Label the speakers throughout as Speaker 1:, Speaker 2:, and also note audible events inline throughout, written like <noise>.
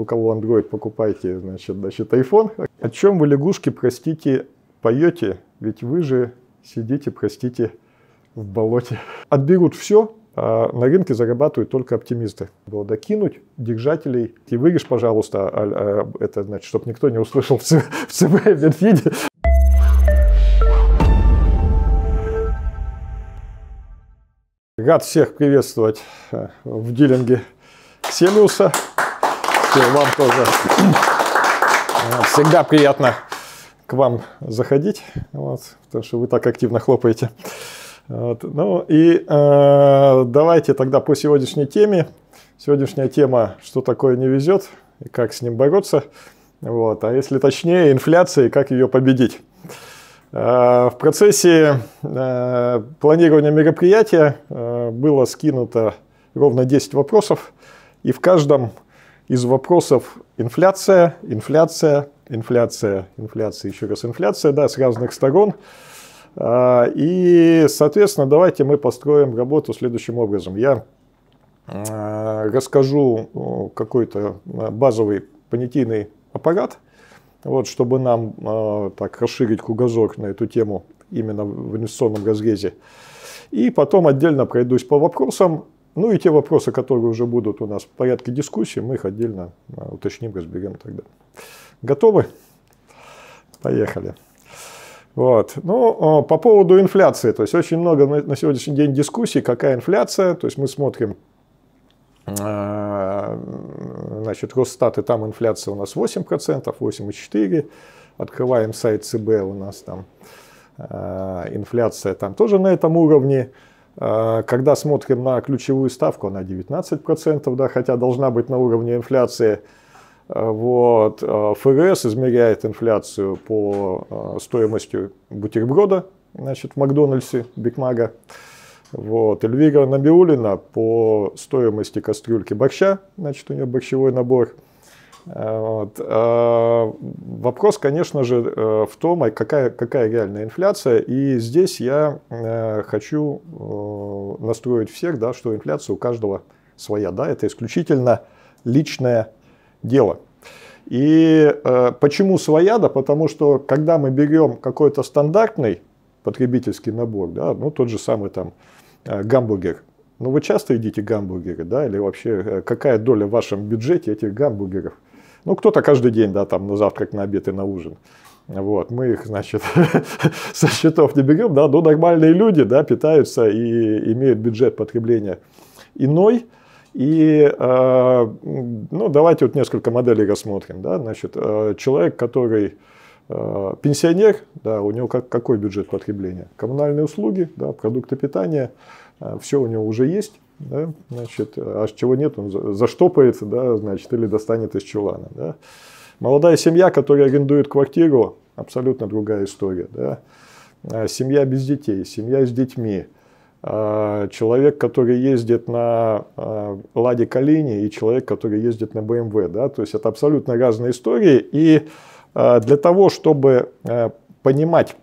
Speaker 1: у кого Android, покупайте, значит, значит, iPhone. О чем вы, лягушки, простите, поете? Ведь вы же сидите, простите, в болоте. Отберут все, а на рынке зарабатывают только оптимисты. Было докинуть держателей. И вырежь, пожалуйста, а, а, это значит, чтобы никто не услышал в ЦБ, в ЦБ в Минфиде. Рад всех приветствовать э, в дилинге Селиуса. Вам тоже э, всегда приятно к вам заходить, вот, потому что вы так активно хлопаете. Вот. Ну и э, давайте тогда по сегодняшней теме. Сегодняшняя тема, что такое не везет и как с ним бороться. Вот. А если точнее, инфляция и как ее победить. Э, в процессе э, планирования мероприятия э, было скинуто ровно 10 вопросов. И в каждом из вопросов инфляция, инфляция, инфляция, инфляция, еще раз инфляция, да, с разных сторон. А, и, соответственно, давайте мы построим работу следующим образом. Я а, расскажу какой-то а, базовый понятийный аппарат, вот, чтобы нам так расширить кругозор на эту тему именно в инвестиционном разрезе. И потом отдельно пройдусь по вопросам. Ну и те вопросы, которые уже будут у нас в порядке дискуссии, мы их отдельно уточним, разберем тогда. Готовы? Поехали. Вот. Ну, по поводу инфляции, то есть очень много на сегодняшний день дискуссий, какая инфляция, то есть мы смотрим, э, значит, Росстат, и там инфляция у нас 8%, 8,4%, открываем сайт ЦБ, у нас там э, инфляция там тоже на этом уровне, когда смотрим на ключевую ставку, она 19%, да, хотя должна быть на уровне инфляции, вот. А ФРС измеряет инфляцию по а, стоимости бутерброда значит, в Макдональдсе, Бигмага. Вот. Эльвира Набиулина по стоимости кастрюльки борща, значит, у нее борщевой набор. Вот. А вопрос, конечно же, э, в том, какая, какая реальная инфляция. И здесь я э, хочу э, настроить всех, да, что инфляция у каждого своя. Да, это исключительно личная дело. И э, почему своя? Да потому что когда мы берем какой-то стандартный потребительский набор, да, ну тот же самый там э, гамбургер, ну вы часто едите гамбургеры, да, или вообще э, какая доля в вашем бюджете этих гамбургеров? Ну кто-то каждый день, да, там на завтрак, на обед и на ужин. Вот, мы их, значит, <laughs> со счетов не берем, да, но нормальные люди, да, питаются и имеют бюджет потребления иной, и э, ну, давайте вот несколько моделей рассмотрим. Да? Значит, э, человек, который э, пенсионер, да, у него как, какой бюджет потребления? Коммунальные услуги, да, продукты питания, все у него уже есть. Да? Значит, а чего нет, он заштопается, да, значит, или достанет из чулана. Да? Молодая семья, которая арендует квартиру, абсолютно другая история. Да? Семья без детей, семья с детьми – а, человек, который ездит на а, Ладе Калине и человек, который ездит на BMW. Да? То есть это абсолютно разные истории. И а, для того, чтобы понимать,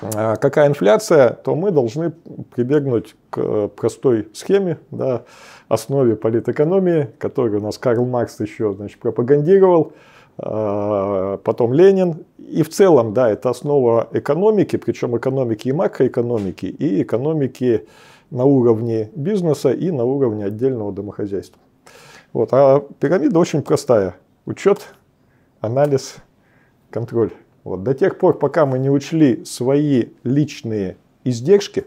Speaker 1: какая инфляция, то мы должны прибегнуть к простой схеме, да, основе политэкономии, которую у нас Карл Маркс еще значит, пропагандировал. А, потом Ленин. И в целом, да, это основа экономики, причем экономики и макроэкономики, и экономики на уровне бизнеса и на уровне отдельного домохозяйства. Вот. А пирамида очень простая. Учет, анализ, контроль. Вот. До тех пор, пока мы не учли свои личные издержки,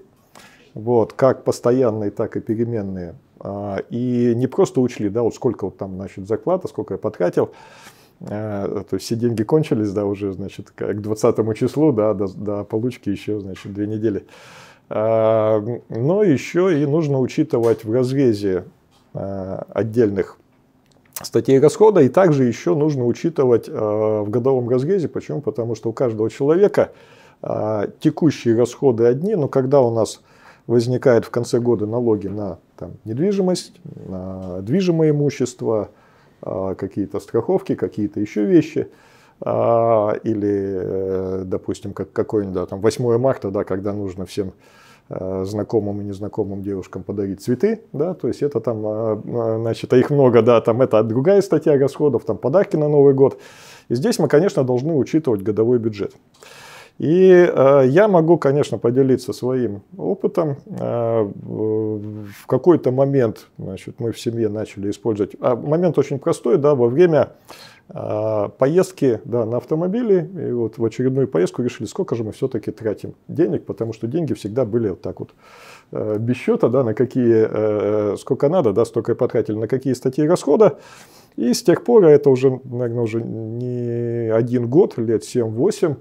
Speaker 1: вот, как постоянные, так и переменные, а, и не просто учли, да, вот сколько вот там, значит, зарплата, сколько я потратил, а, то есть все деньги кончились, да, уже, значит, к 20 числу, да, до, до получки еще, значит, две недели. А, но еще и нужно учитывать в разрезе отдельных статей расхода, и также еще нужно учитывать в годовом разрезе. Почему? Потому что у каждого человека текущие расходы одни, но когда у нас возникают в конце года налоги на там, недвижимость, на движимое имущество, а, какие-то страховки, какие-то еще вещи. Или, э, допустим, как какой-нибудь, да, там 8 марта, да, когда нужно всем э, знакомым и незнакомым девушкам подарить цветы, да, то есть это там, э, значит, а их много, да, там это другая статья расходов, там подарки на Новый год. И здесь мы, конечно, должны учитывать годовой бюджет. И э, я могу, конечно, поделиться своим опытом. Э, в какой-то момент значит, мы в семье начали использовать. А момент очень простой, да, во время э, поездки да, на автомобиле. И вот в очередную поездку решили, сколько же мы все-таки тратим денег, потому что деньги всегда были вот так вот э, без счета, да, на какие, э, сколько надо, да, столько и потратили, на какие статьи расхода. И с тех пор, а это уже, наверное, уже не один год, лет 7-8,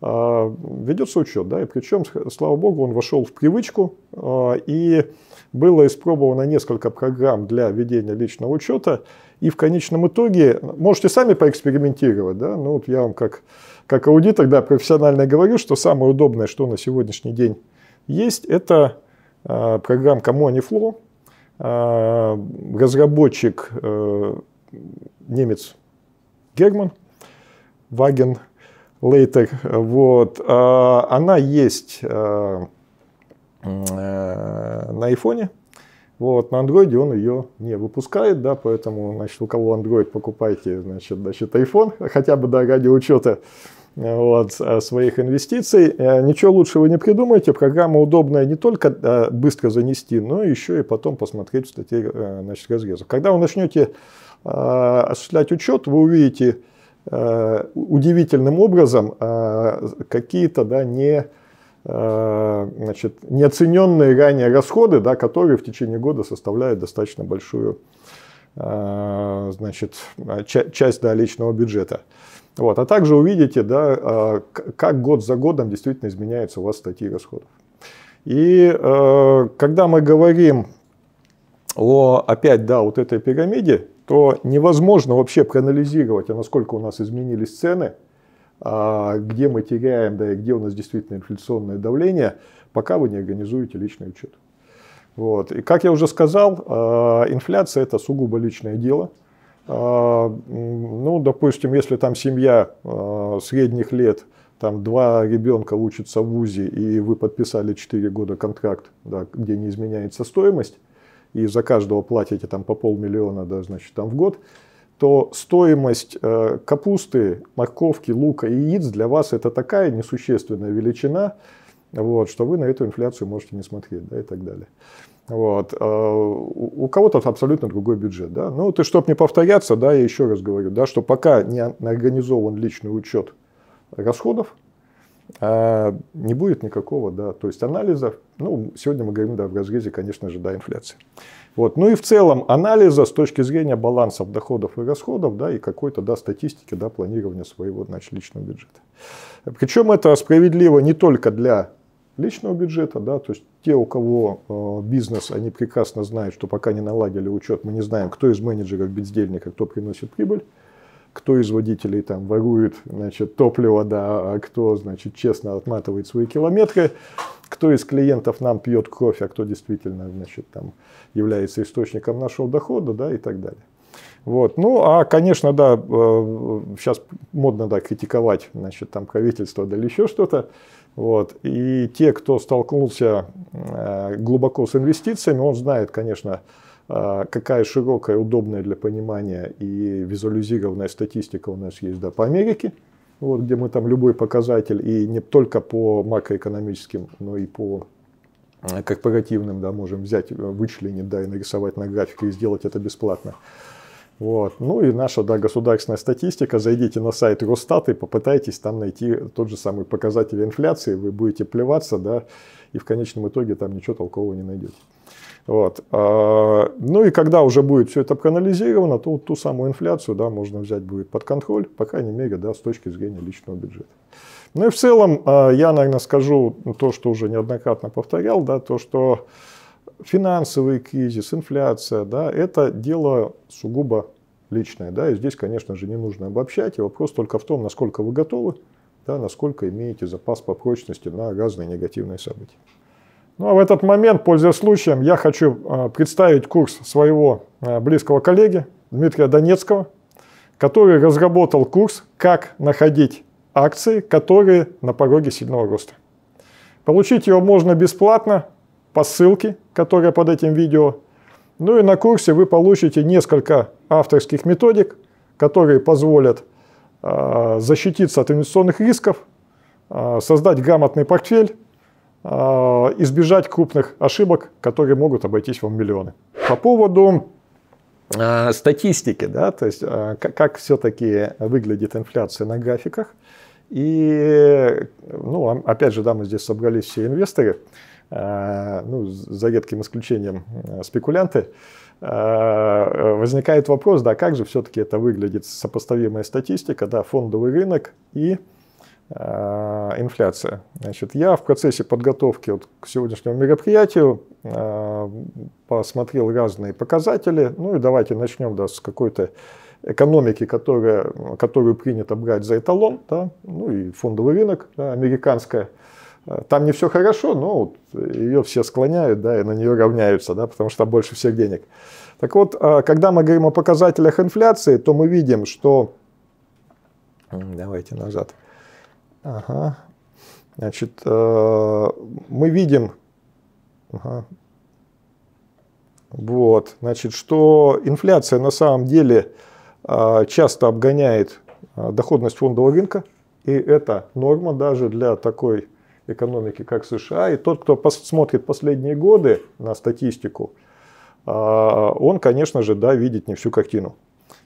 Speaker 1: а, ведется учет, да, и причем, слава богу, он вошел в привычку, а, и было испробовано несколько программ для ведения личного учета, и в конечном итоге, можете сами поэкспериментировать, да, ну вот я вам как, как аудитор, да, профессионально говорю, что самое удобное, что на сегодняшний день есть, это э, программка Moneyflow, э, разработчик э, немец Герман Ваген Later, вот, а, она есть э, э, на айфоне, вот, на андроиде он ее не выпускает, да, поэтому, значит, у кого Android, покупайте, значит, значит, iPhone, хотя бы, да, ради учета вот, своих инвестиций. Э, ничего лучше вы не придумаете. Программа удобная не только быстро занести, но еще и потом посмотреть в статье значит, разрезов. Когда вы начнете осуществлять учет, вы увидите Э, удивительным образом э, какие-то да, не, э, значит, неоцененные ранее расходы, да, которые в течение года составляют достаточно большую значит, часть да, личного бюджета. Вот. А также увидите, да, как год за годом действительно изменяются у вас статьи расходов. И когда мы говорим о, опять, да, вот этой пирамиде, то невозможно вообще проанализировать, а насколько у нас изменились цены, где мы теряем, да и где у нас действительно инфляционное давление, пока вы не организуете личный учет. Вот. И как я уже сказал, а, инфляция это сугубо личное дело. А, ну, допустим, если там семья средних лет, там два ребенка учатся в ВУЗе, и вы подписали 4 года контракт, да, где не изменяется стоимость, и за каждого платите там по полмиллиона, да, значит, там в год, то стоимость э, капусты, морковки, лука и яиц для вас это такая несущественная величина, вот, что вы на эту инфляцию можете не смотреть да, и так далее. Вот. Э, у кого-то абсолютно другой бюджет. Да? Ну, и чтобы не повторяться, да, я еще раз говорю, да, что пока не организован личный учет расходов, э, не будет никакого, да, то есть анализа. Ну, сегодня мы говорим, да, в разрезе, конечно же, да, инфляции. Вот. Ну и в целом анализа с точки зрения балансов доходов и расходов, да, и какой-то, да, статистики, да, планирования своего, значит, личного бюджета. Причем это справедливо не только для личного бюджета, да, то есть те, у кого э, бизнес, они прекрасно знают, что пока не наладили учет, мы не знаем, кто из менеджеров бездельника, кто приносит прибыль, кто из водителей там ворует значит, топливо, да, а кто значит, честно отматывает свои километры, кто из клиентов нам пьет кофе, а кто действительно значит, там, является источником нашего дохода да, и так далее. Вот. Ну, а, конечно, да, сейчас э, модно да, критиковать значит, там, правительство да, или еще что-то. Вот. И те, кто столкнулся э, глубоко с инвестициями, он знает, конечно, какая широкая, удобная для понимания и визуализированная статистика у нас есть да, по Америке, вот, где мы там любой показатель, и не только по макроэкономическим, но и по а, корпоративным, да, можем взять, вычленить, да, и нарисовать на графике и сделать это бесплатно. Вот. Ну и наша да, государственная статистика. Зайдите на сайт Росстата и попытайтесь там найти тот же самый показатель инфляции. Вы будете плеваться, да, и в конечном итоге там ничего толкового не найдете. Вот. А, ну и когда уже будет все это проанализировано, то ту самую инфляцию да, можно взять будет под контроль, по крайней мере, да, с точки зрения личного бюджета. Ну и в целом а, я, наверное, скажу то, что уже неоднократно повторял, да, то, что финансовый кризис, инфляция, да, это дело сугубо личное. Да, и здесь, конечно же, не нужно обобщать. И вопрос только в том, насколько вы готовы, да, насколько имеете запас по прочности на разные негативные события. Ну а в этот момент, пользуясь случаем, я хочу а, представить курс своего а, близкого коллеги Дмитрия Донецкого, который разработал курс «Как находить акции, которые на пороге сильного роста». Получить его можно бесплатно по ссылке, которая под этим видео. Ну и на курсе вы получите несколько авторских методик, которые позволят э, защититься от инвестиционных рисков, создать грамотный портфель, избежать крупных ошибок, которые могут обойтись вам миллионы. По поводу э, статистики, да, то есть э, как, все-таки выглядит инфляция на графиках. И, ну, опять же, да, мы здесь собрались все инвесторы, ну, за редким исключением спекулянты. Возникает вопрос, да, как же все-таки это выглядит сопоставимая статистика, да, фондовый рынок и инфляция. Значит, я в процессе подготовки вот к сегодняшнему мероприятию посмотрел разные показатели. Ну и давайте начнем да, с какой-то экономики, которая, которую принято брать за эталон, да, ну и фондовый рынок да, американская. Там не все хорошо, но вот ее все склоняют, да, и на нее равняются, да, потому что больше всех денег. Так вот, когда мы говорим о показателях инфляции, то мы видим, что... Давайте назад. Ага. Значит, э, мы видим... Ага. Вот, значит, что инфляция на самом деле а, часто обгоняет а, доходность фондового рынка, и это норма даже для такой экономики, как США. И тот, кто смотрит последние годы на статистику, он, конечно же, да, видит не всю картину.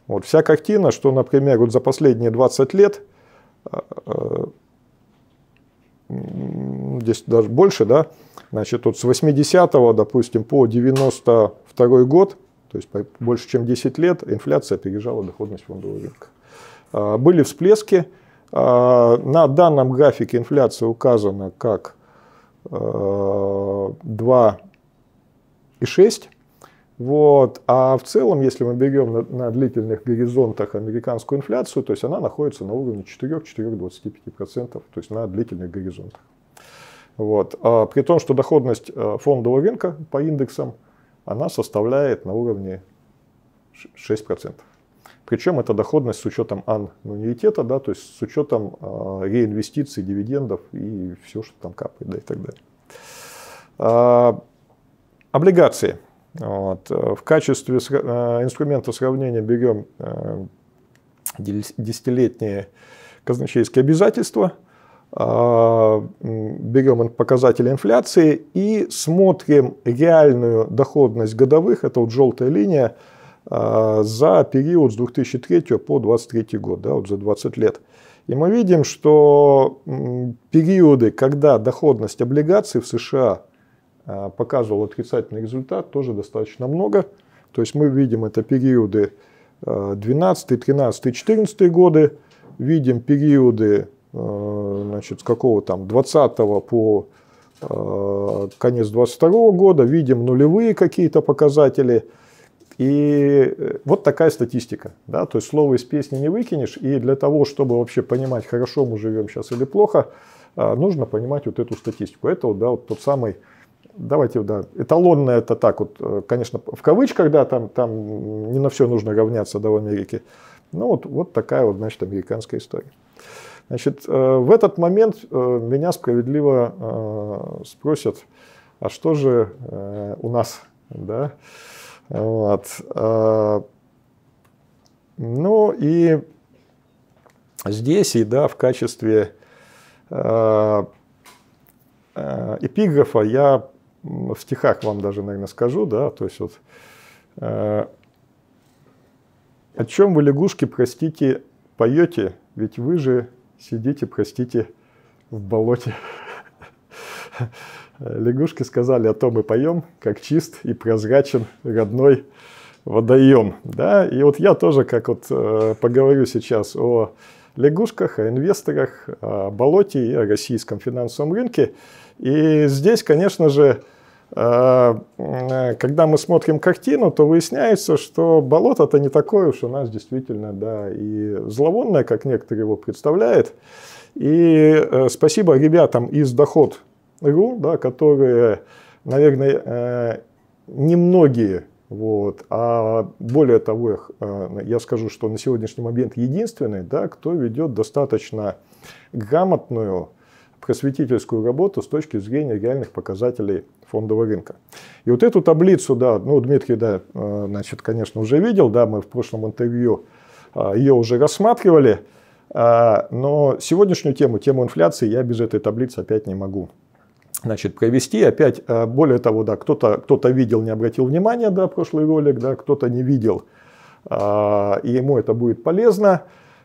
Speaker 1: Вот вся картина, что, например, вот за последние 20 лет, здесь даже больше, да, значит, вот с 80 допустим, по 92 год то есть больше чем 10 лет инфляция опережала доходность фондового рынка. А, были всплески. А, на данном графике инфляция указана как 2,6. Вот. А в целом, если мы берем на, на длительных горизонтах американскую инфляцию, то есть она находится на уровне 4-4,25%, то есть на длительных горизонтах. Вот. А при том, что доходность фондового рынка по индексам – она составляет на уровне 6%. Причем это доходность с учетом аннуитета, да, то есть с учетом э, реинвестиций, дивидендов и все, что там капает, да, и так далее. Э, облигации. Вот. В качестве э, инструмента сравнения берем э, десятилетние казначейские обязательства – а, берем показатели инфляции и смотрим реальную доходность годовых, это вот желтая линия, за период с 2003 по 2023 год, да, вот за 20 лет. И мы видим, что периоды, когда доходность облигаций в США а, показывала отрицательный результат, тоже достаточно много. То есть мы видим это периоды 12, 13, 14 годы, видим периоды Э, значит, с какого там 20 по э, конец 22 года, видим нулевые какие-то показатели. И э, вот такая статистика. Да? То есть слово из песни не выкинешь. И для того, чтобы вообще понимать, хорошо мы живем сейчас или плохо, нужно понимать вот эту статистику. Это вот, да, вот тот самый, давайте, да, эталонное это так вот, конечно, в кавычках, да, там, там не на все нужно равняться, да, в Америке. Ну вот, вот такая вот, значит, американская история. Значит, э, в этот момент э, меня справедливо э, спросят, а что же у нас, да? Вот. Ну и здесь, и да, в качестве эпиграфа я в стихах вам даже, наверное, скажу, да, то есть вот о чем вы, лягушки, простите, поете, ведь вы же сидите, простите, в болоте. <laughs> Лягушки сказали, а то мы поем, как чист и прозрачен родной водоем. Да? И вот я тоже как вот э, поговорю сейчас о лягушках, о инвесторах, о болоте и о российском финансовом рынке. И здесь, конечно же, э, когда мы смотрим картину, то выясняется, что болото-то не такое уж у нас действительно, да, и зловонное, как некоторые его представляют. И э, спасибо ребятам из Доход.ру, да, которые, наверное, э, немногие, вот, а более того, э, я скажу, что на сегодняшний момент единственный, да, кто ведет достаточно грамотную, просветительскую работу с точки зрения реальных показателей фондового рынка. И вот эту таблицу, да, ну, Дмитрий, да, э, значит, конечно, уже видел, да, мы в прошлом интервью э, ее уже рассматривали, э, но сегодняшнюю тему, тему инфляции, я без этой таблицы опять не могу значит, провести. Опять, более того, да, кто-то кто, -то, видел, не обратил внимания, да, прошлый ролик, да, кто-то не видел, и ему это будет полезно.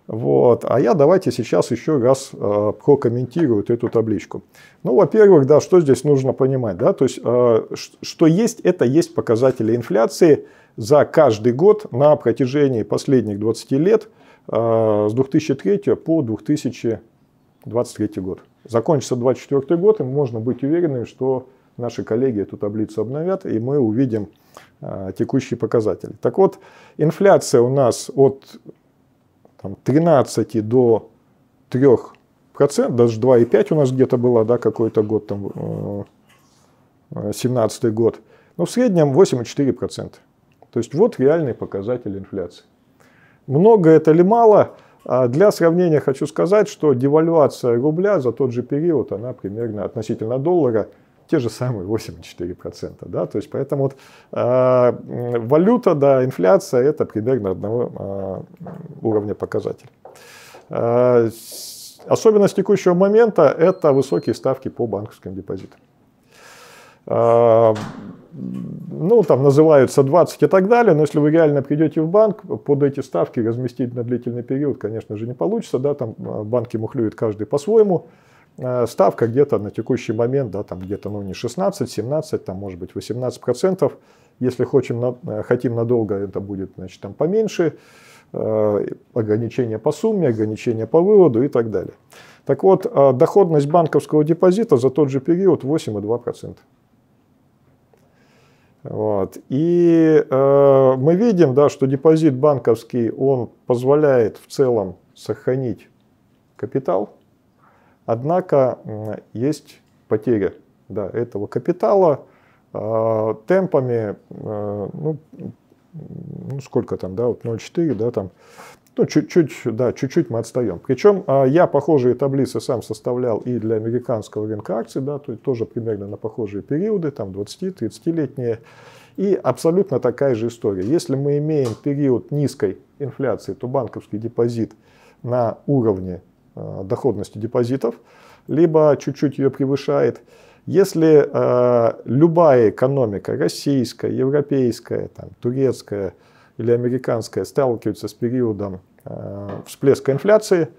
Speaker 1: Вот. А я давайте сейчас еще раз э, прокомментирую эту табличку. Ну, во-первых, да, что здесь нужно понимать, да, то есть, э, что есть, это есть показатели инфляции за каждый год на протяжении последних 20 лет э, с 2003 по 2023 год. Закончится 2024 год, и можно быть уверенным, что наши коллеги эту таблицу обновят, и мы увидим э, текущие показатели. Так вот, инфляция у нас от там, 13 до 3 процентов, даже 2,5 у нас где-то было, да, какой-то год, там, 17 э, год. Но в среднем 8,4 процента. То есть вот реальный показатель инфляции. Много это или мало? А для сравнения хочу сказать, что девальвация рубля за тот же период, она примерно относительно доллара – те же самые 8,4%. Да? То есть, поэтому вот, э, валюта, да, инфляция это примерно одного э, уровня показатель. Э, особенность текущего момента это высокие ставки по банковским депозитам. Э, ну, там называются 20 и так далее, но если вы реально придете в банк, под эти ставки разместить на длительный период, конечно же, не получится, да, там банки мухлюют каждый по-своему, ставка где-то на текущий момент, да, там где-то ну, не 16, 17, там может быть 18 процентов. Если хотим, э, хотим надолго, это будет значит, там поменьше. Э, ограничения по сумме, ограничения по выводу и так далее. Так вот, доходность банковского депозита за тот же период 8,2%. Вот. И э, мы видим, да, что депозит банковский, он позволяет в целом сохранить капитал, Однако есть потеря да, этого капитала э, темпами, э, ну, ну, сколько там, да, вот 0,4, да, там, ну, чуть-чуть, да, чуть-чуть мы отстаем. Причем э, я похожие таблицы сам составлял и для американского рынка акций, да, то есть тоже примерно на похожие периоды, там 20-30-летние. И абсолютно такая же история. Если мы имеем период низкой инфляции, то банковский депозит на уровне Э, доходности депозитов, либо чуть-чуть ее превышает. Если э, любая экономика, российская, европейская, там, турецкая или американская, сталкивается с периодом э, всплеска инфляции,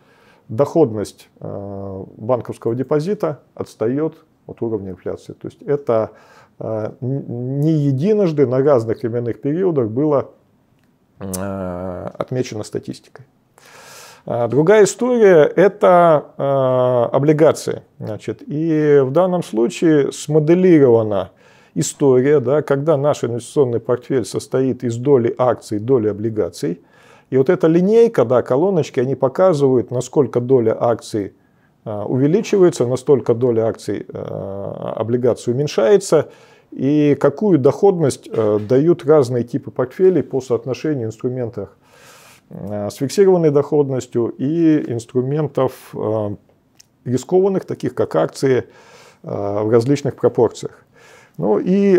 Speaker 1: доходность э, банковского депозита отстает от уровня инфляции. То есть это э, не единожды на разных временных периодах было э, отмечено статистикой. А, другая история – это э, облигации. Значит, и в данном случае смоделирована история, да, когда наш инвестиционный портфель состоит из доли акций, доли облигаций. И вот эта линейка, да, колоночки, они показывают, насколько доля акций э, увеличивается, настолько доля акций облигаций уменьшается, и какую доходность дают разные типы портфелей по соотношению инструментов с фиксированной доходностью и инструментов э, рискованных, таких как акции, э, в различных пропорциях. Ну и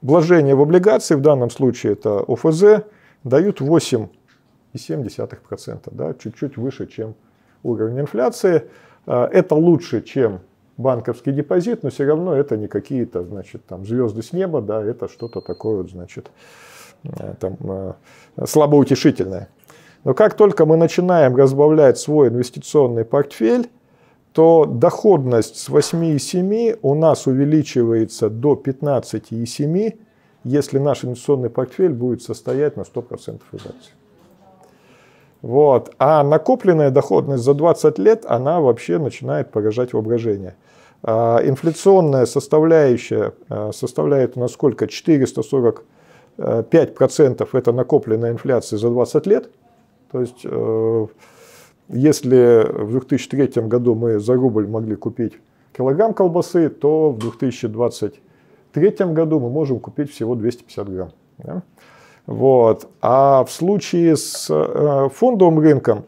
Speaker 1: вложения в облигации, в данном случае это ОФЗ, дают 8,7%, да, чуть-чуть выше, чем уровень инфляции. Это лучше, чем банковский депозит, но все равно это не какие-то, значит, там звезды с неба, да, это что-то такое, вот, значит, Э, там, э, слабоутешительное. Но как только мы начинаем разбавлять свой инвестиционный портфель, то доходность с 8,7 у нас увеличивается до 15,7, если наш инвестиционный портфель будет состоять на 100% из акций. Вот. А накопленная доходность за 20 лет, она вообще начинает поражать воображение. А инфляционная составляющая э, составляет у нас сколько? 440 5% это накопленная инфляция за 20 лет. То есть, э, если в 2003 году мы за рубль могли купить килограмм колбасы, то в 2023 году мы можем купить всего 250 грамм. Вот. А в случае с э, фондовым рынком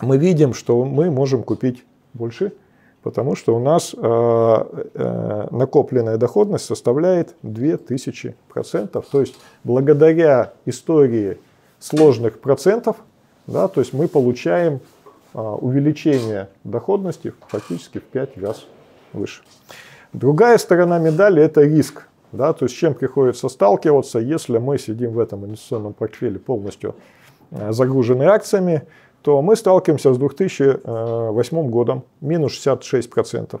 Speaker 1: мы видим, что мы можем купить больше, потому что у нас э, э, накопленная доходность составляет 2000%. То есть благодаря истории сложных процентов, да, то есть мы получаем э, увеличение доходности фактически в 5 раз выше. Другая сторона медали – это риск. Да, то есть с чем приходится сталкиваться, если мы сидим в этом инвестиционном портфеле полностью загружены акциями, то мы сталкиваемся с 2008 годом, минус 66%.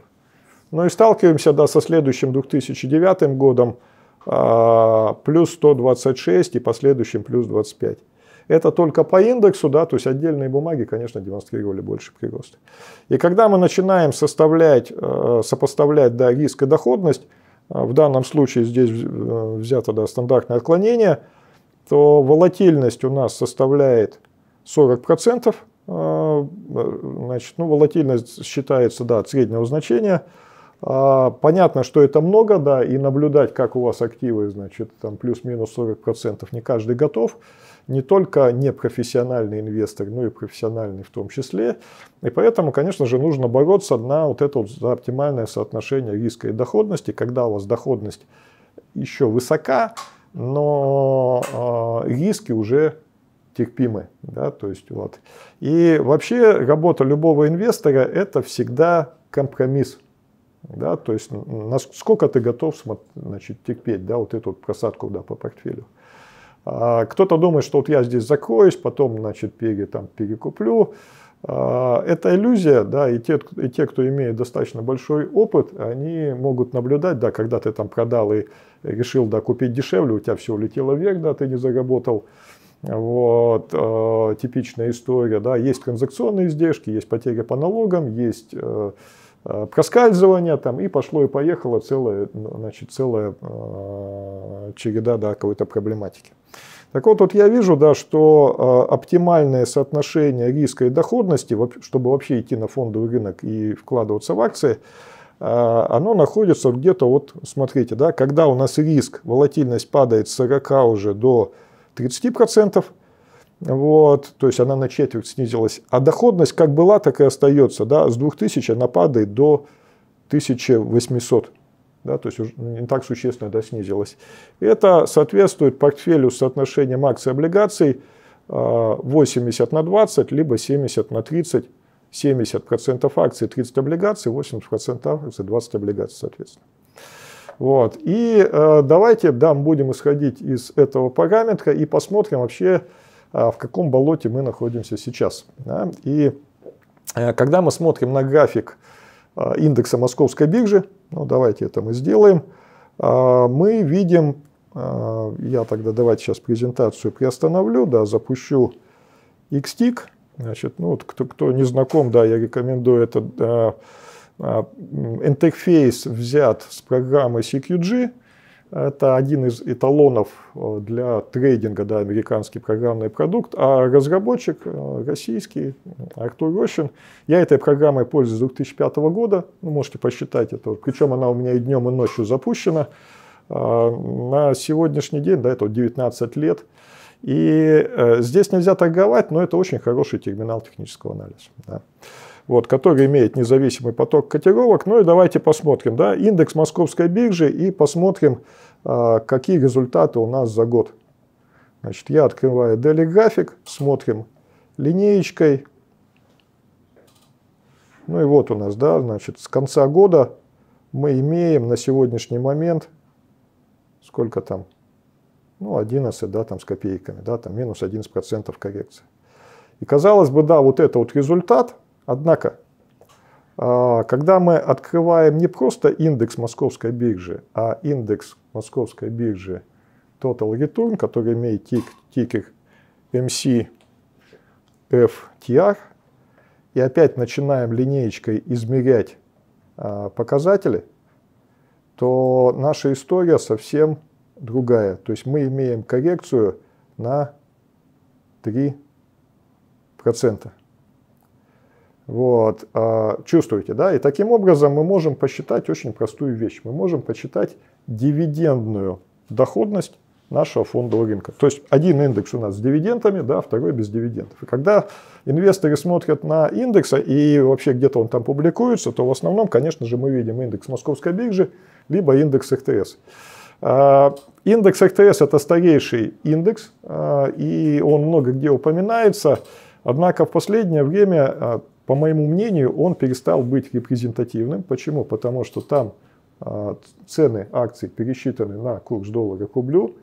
Speaker 1: Ну и сталкиваемся да, со следующим 2009 годом, а, плюс 126 и последующим плюс 25. Это только по индексу, да, то есть отдельные бумаги, конечно, демонстрировали больше прироста. И когда мы начинаем составлять, э, сопоставлять да, риск и доходность, э, в данном случае здесь э, взято да, стандартное отклонение, то волатильность у нас составляет 40%. Значит, ну, волатильность считается да, от среднего значения. А, понятно, что это много, да, и наблюдать, как у вас активы, значит, там плюс-минус 40% не каждый готов не только непрофессиональный инвестор, но и профессиональный в том числе. И поэтому, конечно же, нужно бороться на вот это вот за оптимальное соотношение риска и доходности, когда у вас доходность еще высока, но э, риски уже терпимы. Да, то есть, вот. И вообще работа любого инвестора это всегда компромисс. Да, то есть насколько ты готов значит, терпеть да, вот эту вот просадку да, по портфелю. А, кто-то думает, что вот я здесь закроюсь, потом значит, пере, там, перекуплю. А, это иллюзия, да, и те, и те, кто имеет достаточно большой опыт, они могут наблюдать, да, когда ты там продал и решил да, купить дешевле, у тебя все улетело вверх, да, ты не заработал. Вот, э, типичная история, да, есть транзакционные издержки, есть потеря по налогам, есть э, Э, проскальзывания там, и пошло и поехало целая, значит, целая э, череда да, какой-то проблематики. Так вот, вот я вижу, да, что э, оптимальное соотношение риска и доходности, чтобы вообще идти на фондовый рынок и вкладываться в акции, э, оно находится где-то, вот смотрите, да, когда у нас риск, волатильность падает с 40 уже до 30%, вот, то есть она на четверть снизилась. А доходность как была, так и остается. Да, с 2000 она падает до 1800. Да, то есть не так существенно да, снизилась. Это соответствует портфелю с соотношением акций и облигаций 80 а, на 20, либо 70 на 30. 70% акций, 30 облигаций, 80% акций, 20 облигаций, соответственно. Вот. И э, давайте да, будем исходить из этого параметра и посмотрим вообще, а, в каком болоте мы находимся сейчас. Да? И э, когда мы смотрим на график а, индекса московской биржи, ну давайте это мы сделаем, а, мы видим, я тогда давайте сейчас презентацию приостановлю, да, запущу XTIC, значит, ну вот кто, кто не знаком, да, я рекомендую этот интерфейс взят с программы CQG, это один из эталонов э, для трейдинга, да, американский программный продукт. А разработчик э, российский, Артур Рощин, я этой программой пользуюсь с 2005 года, ну, можете посчитать это. Причем она у меня и днем, и ночью запущена. А, на сегодняшний день, да, это 19 лет. И э, здесь нельзя торговать, но это очень хороший терминал технического анализа. Да вот, который имеет независимый поток котировок. Ну и давайте посмотрим, да, индекс московской биржи и посмотрим, а, какие результаты у нас за год. Значит, я открываю daily график, смотрим линеечкой. Ну и вот у нас, да, значит, с конца года мы имеем на сегодняшний момент, сколько там, ну, 11, да, там с копейками, да, там минус 11% коррекции. И казалось бы, да, вот это вот результат, Однако, а, когда мы открываем не просто индекс московской биржи, а индекс московской биржи Total Return, который имеет тик, тикер MCFTR, и опять начинаем линеечкой измерять а, показатели, то наша история совсем другая. То есть мы имеем коррекцию на 3%. Вот, а, чувствуете, да? И таким образом мы можем посчитать очень простую вещь. Мы можем посчитать дивидендную доходность нашего фондового рынка. То есть один индекс у нас с дивидендами, да, второй без дивидендов. И когда инвесторы смотрят на индексы и вообще где-то он там публикуется, то в основном, конечно же, мы видим индекс Московской биржи, либо индекс РТС. А, индекс РТС это старейший индекс, а, и он много где упоминается. Однако в последнее время, по моему мнению, он перестал быть репрезентативным. Почему? Потому что там цены акций пересчитаны на курс доллара к рублю.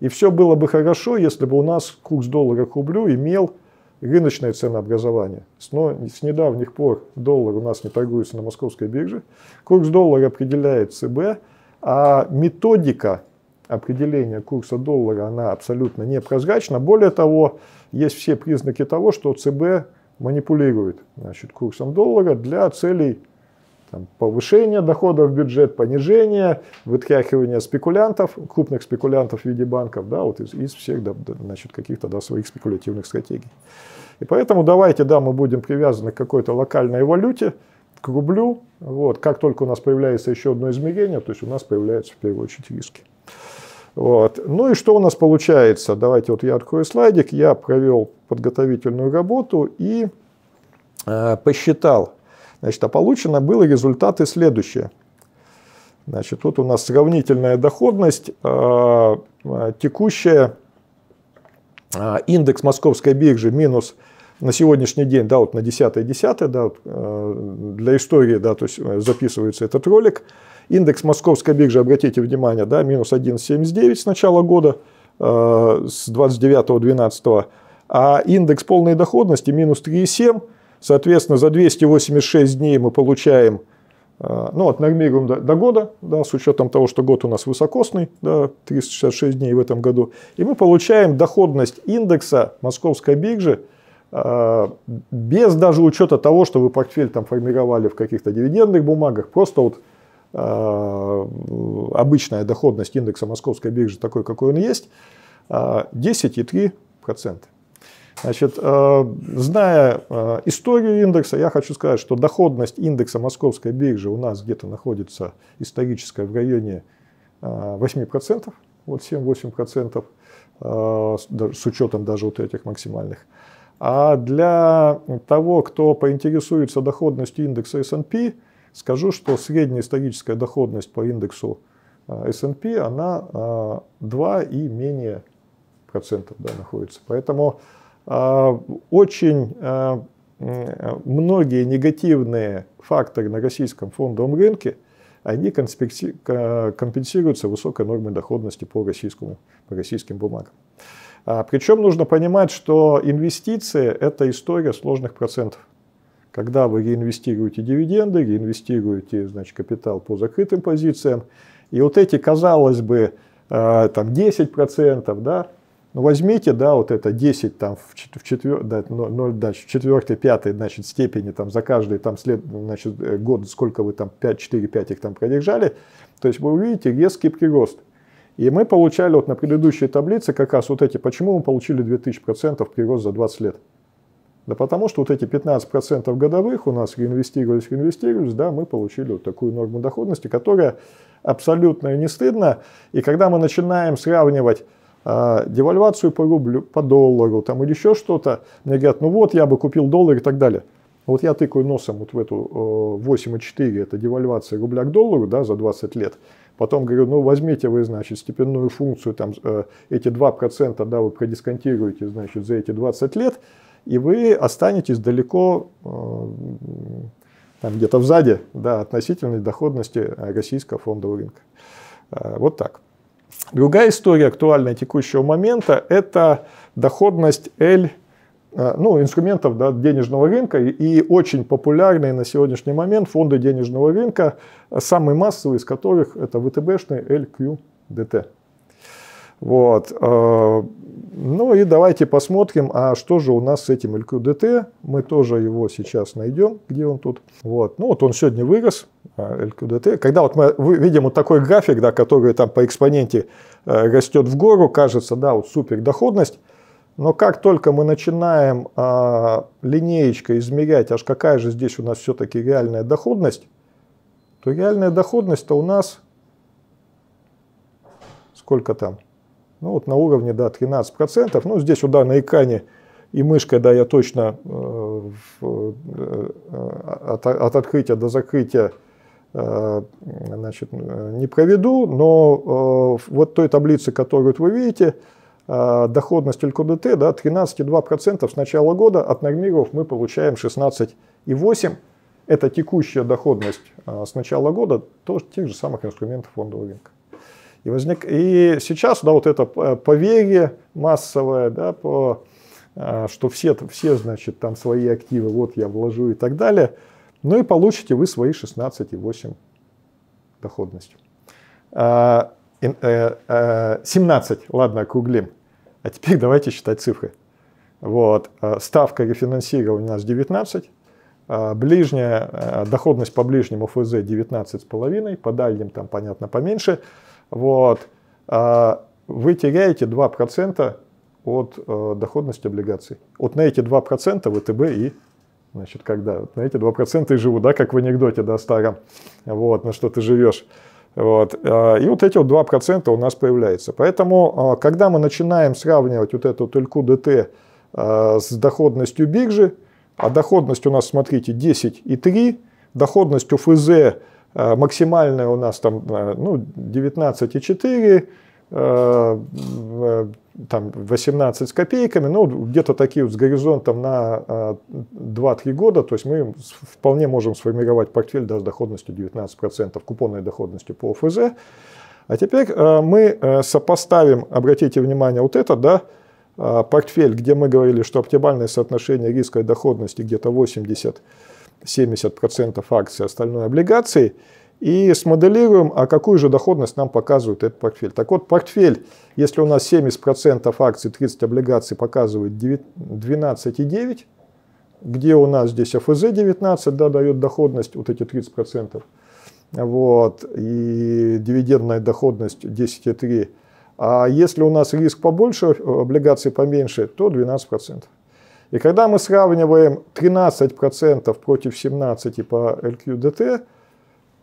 Speaker 1: И все было бы хорошо, если бы у нас курс доллара к рублю имел рыночное ценообразование. Но с недавних пор доллар у нас не торгуется на московской бирже. Курс доллара определяет ЦБ, а методика определения курса доллара, она абсолютно непрозрачна. Более того, есть все признаки того, что ЦБ манипулирует значит, курсом доллара для целей там, повышения доходов в бюджет, понижения, вытряхивания спекулянтов, крупных спекулянтов в виде банков, да, вот из, из всех да, значит, каких-то да, своих спекулятивных стратегий. И поэтому давайте, да, мы будем привязаны к какой-то локальной валюте, к рублю. Вот. Как только у нас появляется еще одно измерение, то есть у нас появляются в первую очередь риски. Вот. Ну и что у нас получается? Давайте вот я открою слайдик. Я провел подготовительную работу и э, посчитал Значит, а получено было результаты следующие. Значит, вот у нас сравнительная доходность, э, э, текущая, э, индекс московской биржи минус на сегодняшний день, да, вот на 10-10, да, вот, для истории, да, то есть записывается этот ролик. Индекс московской биржи, обратите внимание, да, минус 1,79 с начала года, с 29-12, а индекс полной доходности минус 3,7 Соответственно, за 286 дней мы получаем, э, ну, от нормируем до, до года, да, с учетом того, что год у нас высокосный, да, 366 дней в этом году. И мы получаем доходность индекса московской биржи э, без даже учета того, что вы портфель там формировали в каких-то дивидендных бумагах, просто вот э, обычная доходность индекса московской биржи такой, какой он есть, 10,3%. Значит, э, зная историю индекса, я хочу сказать, что доходность индекса московской биржи у нас где-то находится историческая в районе 8%, э, вот 7-8%, с учетом даже вот этих максимальных. А для того, кто поинтересуется доходностью индекса S&P, скажу, что средняя историческая доходность по индексу S&P, она 2 и менее процентов да, находится. Поэтому а, очень а, многие негативные факторы на российском фондовом рынке, они компенсируются высокой нормой доходности по, российскому, по российским бумагам. А, причем нужно понимать, что инвестиции – это история сложных процентов. Когда вы реинвестируете дивиденды, реинвестируете значит, капитал по закрытым позициям, и вот эти, казалось бы, там 10%, да, ну, возьмите, да, вот это 10 там в, в, четвер, да, 0, да, в четвертой, пятой, значит, степени там за каждый там след, значит, э, год, сколько вы там 5, 4, 5 их там продержали, то есть вы увидите резкий прирост. И мы получали вот на предыдущей таблице как раз вот эти, почему мы получили 2000% прирост за 20 лет. Да потому что вот эти 15% годовых у нас реинвестировались, реинвестировались, да, мы получили вот такую норму доходности, которая абсолютно не стыдна. И когда мы начинаем сравнивать а, девальвацию по рублю, по доллару там, или еще что-то, мне говорят, ну вот я бы купил доллар и так далее. Вот я тыкаю носом вот в эту 8,4, это девальвация рубля к доллару да, за 20 лет. Потом говорю, ну возьмите вы, значит, степенную функцию, там, э, эти 2% да, вы продисконтируете, значит, за эти 20 лет, и вы останетесь далеко э, там где-то сзади да, относительной доходности российского фондового рынка. Э, вот так. Другая история актуальная текущего момента – это доходность L э, ну, инструментов да, денежного рынка и очень популярные на сегодняшний момент фонды денежного рынка, самый массовый из которых это ВТБшный LQDT. Вот. Э, ну и давайте посмотрим, а что же у нас с этим LQDT. Мы тоже его сейчас найдем, где он тут. Вот. Ну вот он сегодня вырос, LQDT. А, Когда вот мы видим вот такой график, да, который там по экспоненте э, растет в гору, кажется, да, вот супер доходность. Но как только мы начинаем а, линеечкой измерять, аж какая же здесь у нас все-таки реальная доходность, то реальная доходность-то у нас сколько там? Ну вот на уровне да, 13%. Ну здесь сюда на экране и мышкой, да, я точно э, э, от, от открытия до закрытия э, значит, не проведу, но э, вот той таблице, которую вы видите, доходность ЛКДТ да, 13,2% с начала года, от нормиров мы получаем 16,8%. Это текущая доходность с начала года тоже тех же самых инструментов фондового рынка. И, возник, и сейчас да, вот это поверье массовое, да, по, а, что все, все, значит, там свои активы, вот я вложу и так далее, ну и получите вы свои 16,8 доходностью. 17, а, э, ладно, округлим. А теперь <laughs> давайте считать цифры. Вот. А, ставка рефинансирования у нас 19. Ближняя доходность по ближнему ФЗ 19,5, по дальним там, понятно, поменьше. Вот. А вы теряете 2% от э, доходности облигаций. Вот на эти 2% ВТБ и Значит, когда на эти 2% и живу, да, как в анекдоте, да, старом, вот, на что ты живешь. Вот. А, и вот эти вот 2% у нас появляются. Поэтому, а, когда мы начинаем сравнивать вот эту только ДТ с доходностью биржи, а доходность у нас, смотрите, 10,3, доходность у ФЗ максимальная у нас там э, ну, 19,4, э, там 18 с копейками, ну где-то такие вот с горизонтом на 2-3 года, то есть мы вполне можем сформировать портфель да, с доходностью 19%, купонной доходностью по ОФЗ. А теперь мы сопоставим, обратите внимание, вот это, да, портфель, где мы говорили, что оптимальное соотношение риска и доходности где-то 80 70% акций, остальное облигации, и смоделируем, а какую же доходность нам показывает этот портфель. Так вот, портфель, если у нас 70% акций, 30 облигаций показывает 12,9, где у нас здесь АФЗ 19 да, дает доходность, вот эти 30%, вот, и дивидендная доходность 10,3. А если у нас риск побольше, облигации поменьше, то 12%. И когда мы сравниваем 13% против 17% по LQDT,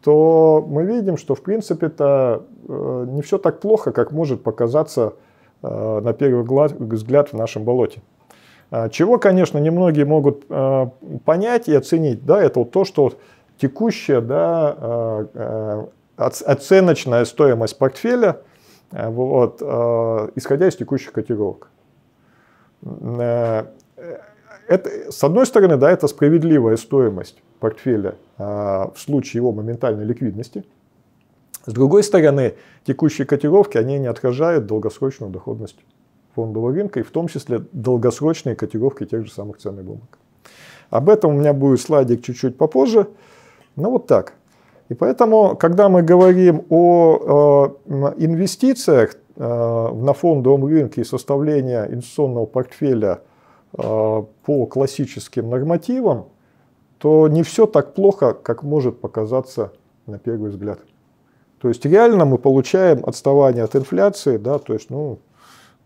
Speaker 1: то мы видим, что в принципе это э, не все так плохо, как может показаться э, на первый взгляд в нашем болоте. А, чего, конечно, немногие могут э, понять и оценить, да, это вот то, что текущая да, оценочная стоимость портфеля, вот, исходя из текущих котировок это, с одной стороны, да, это справедливая стоимость портфеля а, в случае его моментальной ликвидности. С другой стороны, текущие котировки, они не отражают долгосрочную доходность фондового рынка, и в том числе долгосрочные котировки тех же самых ценных бумаг. Об этом у меня будет слайдик чуть-чуть попозже. Ну вот так. И поэтому, когда мы говорим о э, инвестициях э, на фондовом рынке и составлении инвестиционного портфеля – по классическим нормативам, то не все так плохо, как может показаться на первый взгляд. То есть реально мы получаем отставание от инфляции, да, то есть, ну,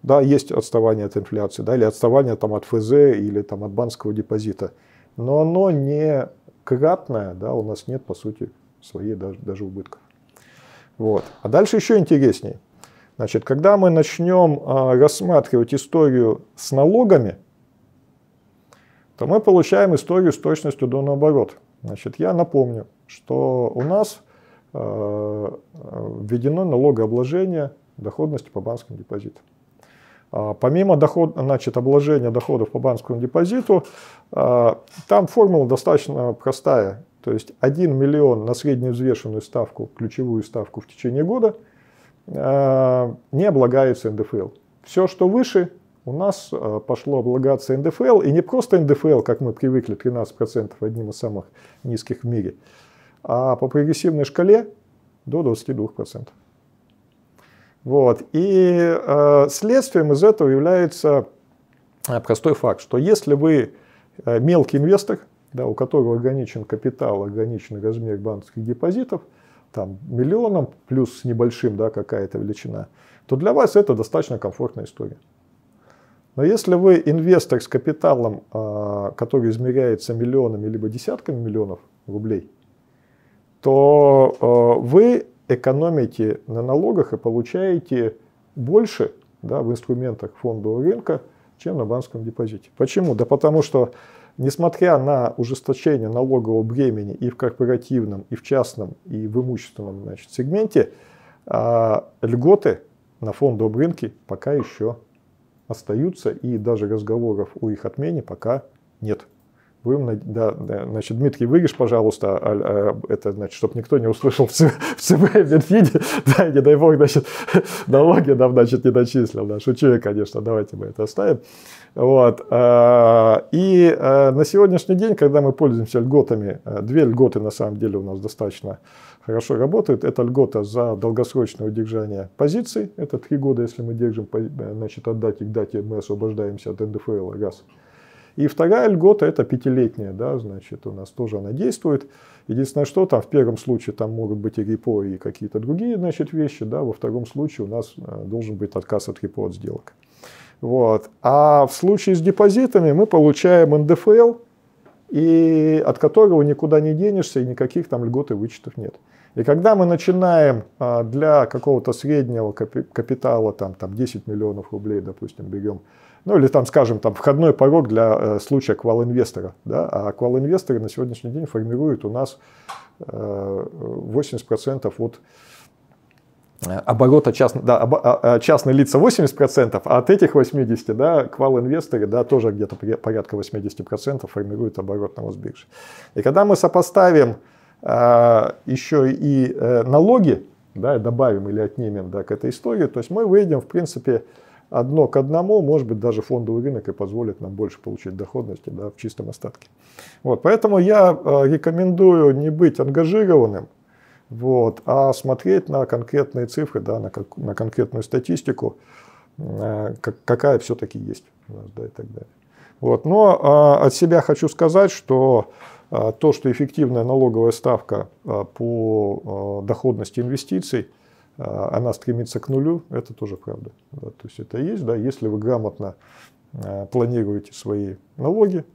Speaker 1: да, есть отставание от инфляции, да, или отставание там от ФЗ или там от банковского депозита, но оно не кратное, да, у нас нет, по сути, своей даже, даже убытков. Вот. А дальше еще интереснее. Значит, когда мы начнем а, рассматривать историю с налогами, то мы получаем историю с точностью до наоборот. Значит, я напомню, что у нас э, введено налогообложение доходности по банковскому депозиту. А, помимо доход, значит, обложения доходов по банковскому депозиту, э, там формула достаточно простая. То есть 1 миллион на средневзвешенную ставку, ключевую ставку в течение года э, не облагается НДФЛ. Все, что выше, у нас э, пошло облагаться НДФЛ, и не просто НДФЛ, как мы привыкли, 13%, одним из самых низких в мире, а по прогрессивной шкале до 22%. Вот. И э, следствием из этого является э, простой факт, что если вы э, мелкий инвестор, да, у которого ограничен капитал, ограничен размер банковских депозитов, там миллионом плюс небольшим да, какая-то величина, то для вас это достаточно комфортная история. Но если вы инвестор с капиталом, а, который измеряется миллионами либо десятками миллионов рублей, то а, вы экономите на налогах и получаете больше да, в инструментах фондового рынка, чем на банковском депозите. Почему? Да потому что, несмотря на ужесточение налогового бремени и в корпоративном, и в частном, и в имущественном значит, сегменте, а, льготы на фондовом рынке пока еще остаются, и даже разговоров о их отмене пока нет. Будем, да, да, значит, Дмитрий, вырежь, пожалуйста, а, а, это, значит, чтобы никто не услышал в ЦБ, в ЦБ в <laughs> да, не дай бог, значит, <laughs> налоги нам, значит, не начислил, да, шучу я, конечно, давайте мы это оставим. Вот. А, и на сегодняшний день, когда мы пользуемся льготами, две льготы на самом деле у нас достаточно хорошо работают. Это льгота за долгосрочное удержание позиций, это три года, если мы держим, значит, от даты к дате мы освобождаемся от НДФЛ, раз. И вторая льгота это пятилетняя, да, значит, у нас тоже она действует. Единственное, что там в первом случае там могут быть и репо, и какие-то другие, значит, вещи, да, во втором случае у нас э, должен быть отказ от репо от сделок. Вот. А в случае с депозитами мы получаем НДФЛ, и от которого никуда не денешься, и никаких там льгот и вычетов нет. И когда мы начинаем а, для какого-то среднего капитала, там, там 10 миллионов рублей, допустим, берем, ну или там, скажем, там входной порог для э, случая квал-инвестора. Да? А квал-инвесторы на сегодняшний день формируют у нас э, 80% от э, оборота частных, да, а, а, частные лица 80%, а от этих 80, да, квал-инвесторы, да, тоже где-то порядка 80% формируют оборот на Мосбирже. И когда мы сопоставим э, еще и э, налоги, да, добавим или отнимем да, к этой истории, то есть мы выйдем, в принципе, одно к одному, может быть, даже фондовый рынок и позволит нам больше получить доходности да, в чистом остатке. Вот, поэтому я э, рекомендую не быть ангажированным, вот, а смотреть на конкретные цифры, да, на, как, на конкретную статистику, э, как, какая все-таки есть у нас, да, и так далее. Вот, но э, от себя хочу сказать, что то, что эффективная налоговая ставка по доходности инвестиций – она стремится к нулю, это тоже правда. Да, то есть это есть, да, если вы грамотно а, планируете свои налоги,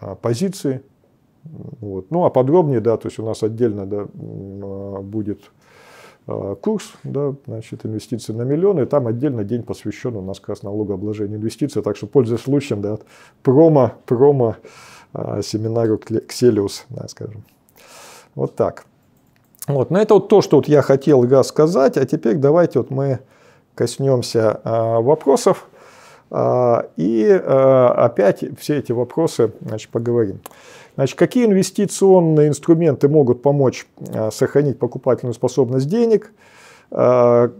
Speaker 1: а, позиции, вот. Ну а подробнее, да, то есть у нас отдельно да, будет курс, да, значит, инвестиции на миллионы, и там отдельно день посвящен у нас как раз налогообложению инвестиций, так что пользуясь случаем, да, промо, промо семинару Кселиус, да, скажем. Вот так. Вот, но это вот то, что вот я хотел сказать, а теперь давайте вот мы коснемся а, вопросов а, и а, опять все эти вопросы значит, поговорим. Значит, какие инвестиционные инструменты могут помочь а, сохранить покупательную способность денег? А,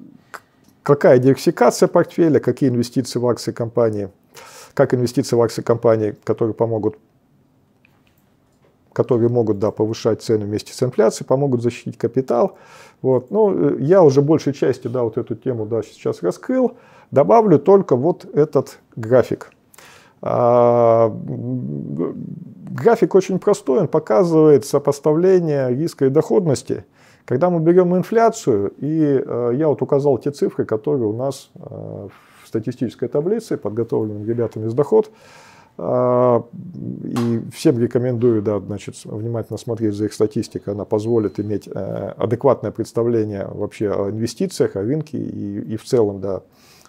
Speaker 1: какая диверсификация портфеля? Какие инвестиции в акции компании? Как инвестиции в акции компании, которые помогут которые могут да, повышать цены вместе с инфляцией, помогут защитить капитал. Вот. Ну, я уже большей части да, вот эту тему да, сейчас раскрыл. Добавлю только вот этот график. А, график очень простой, он показывает сопоставление риска и доходности. Когда мы берем инфляцию, и э, я вот указал те цифры, которые у нас э, в статистической таблице, подготовленной ребятами из доход, и всем рекомендую да, значит, внимательно смотреть за их статистикой. Она позволит иметь э, адекватное представление вообще о инвестициях, о рынке и, и в целом да,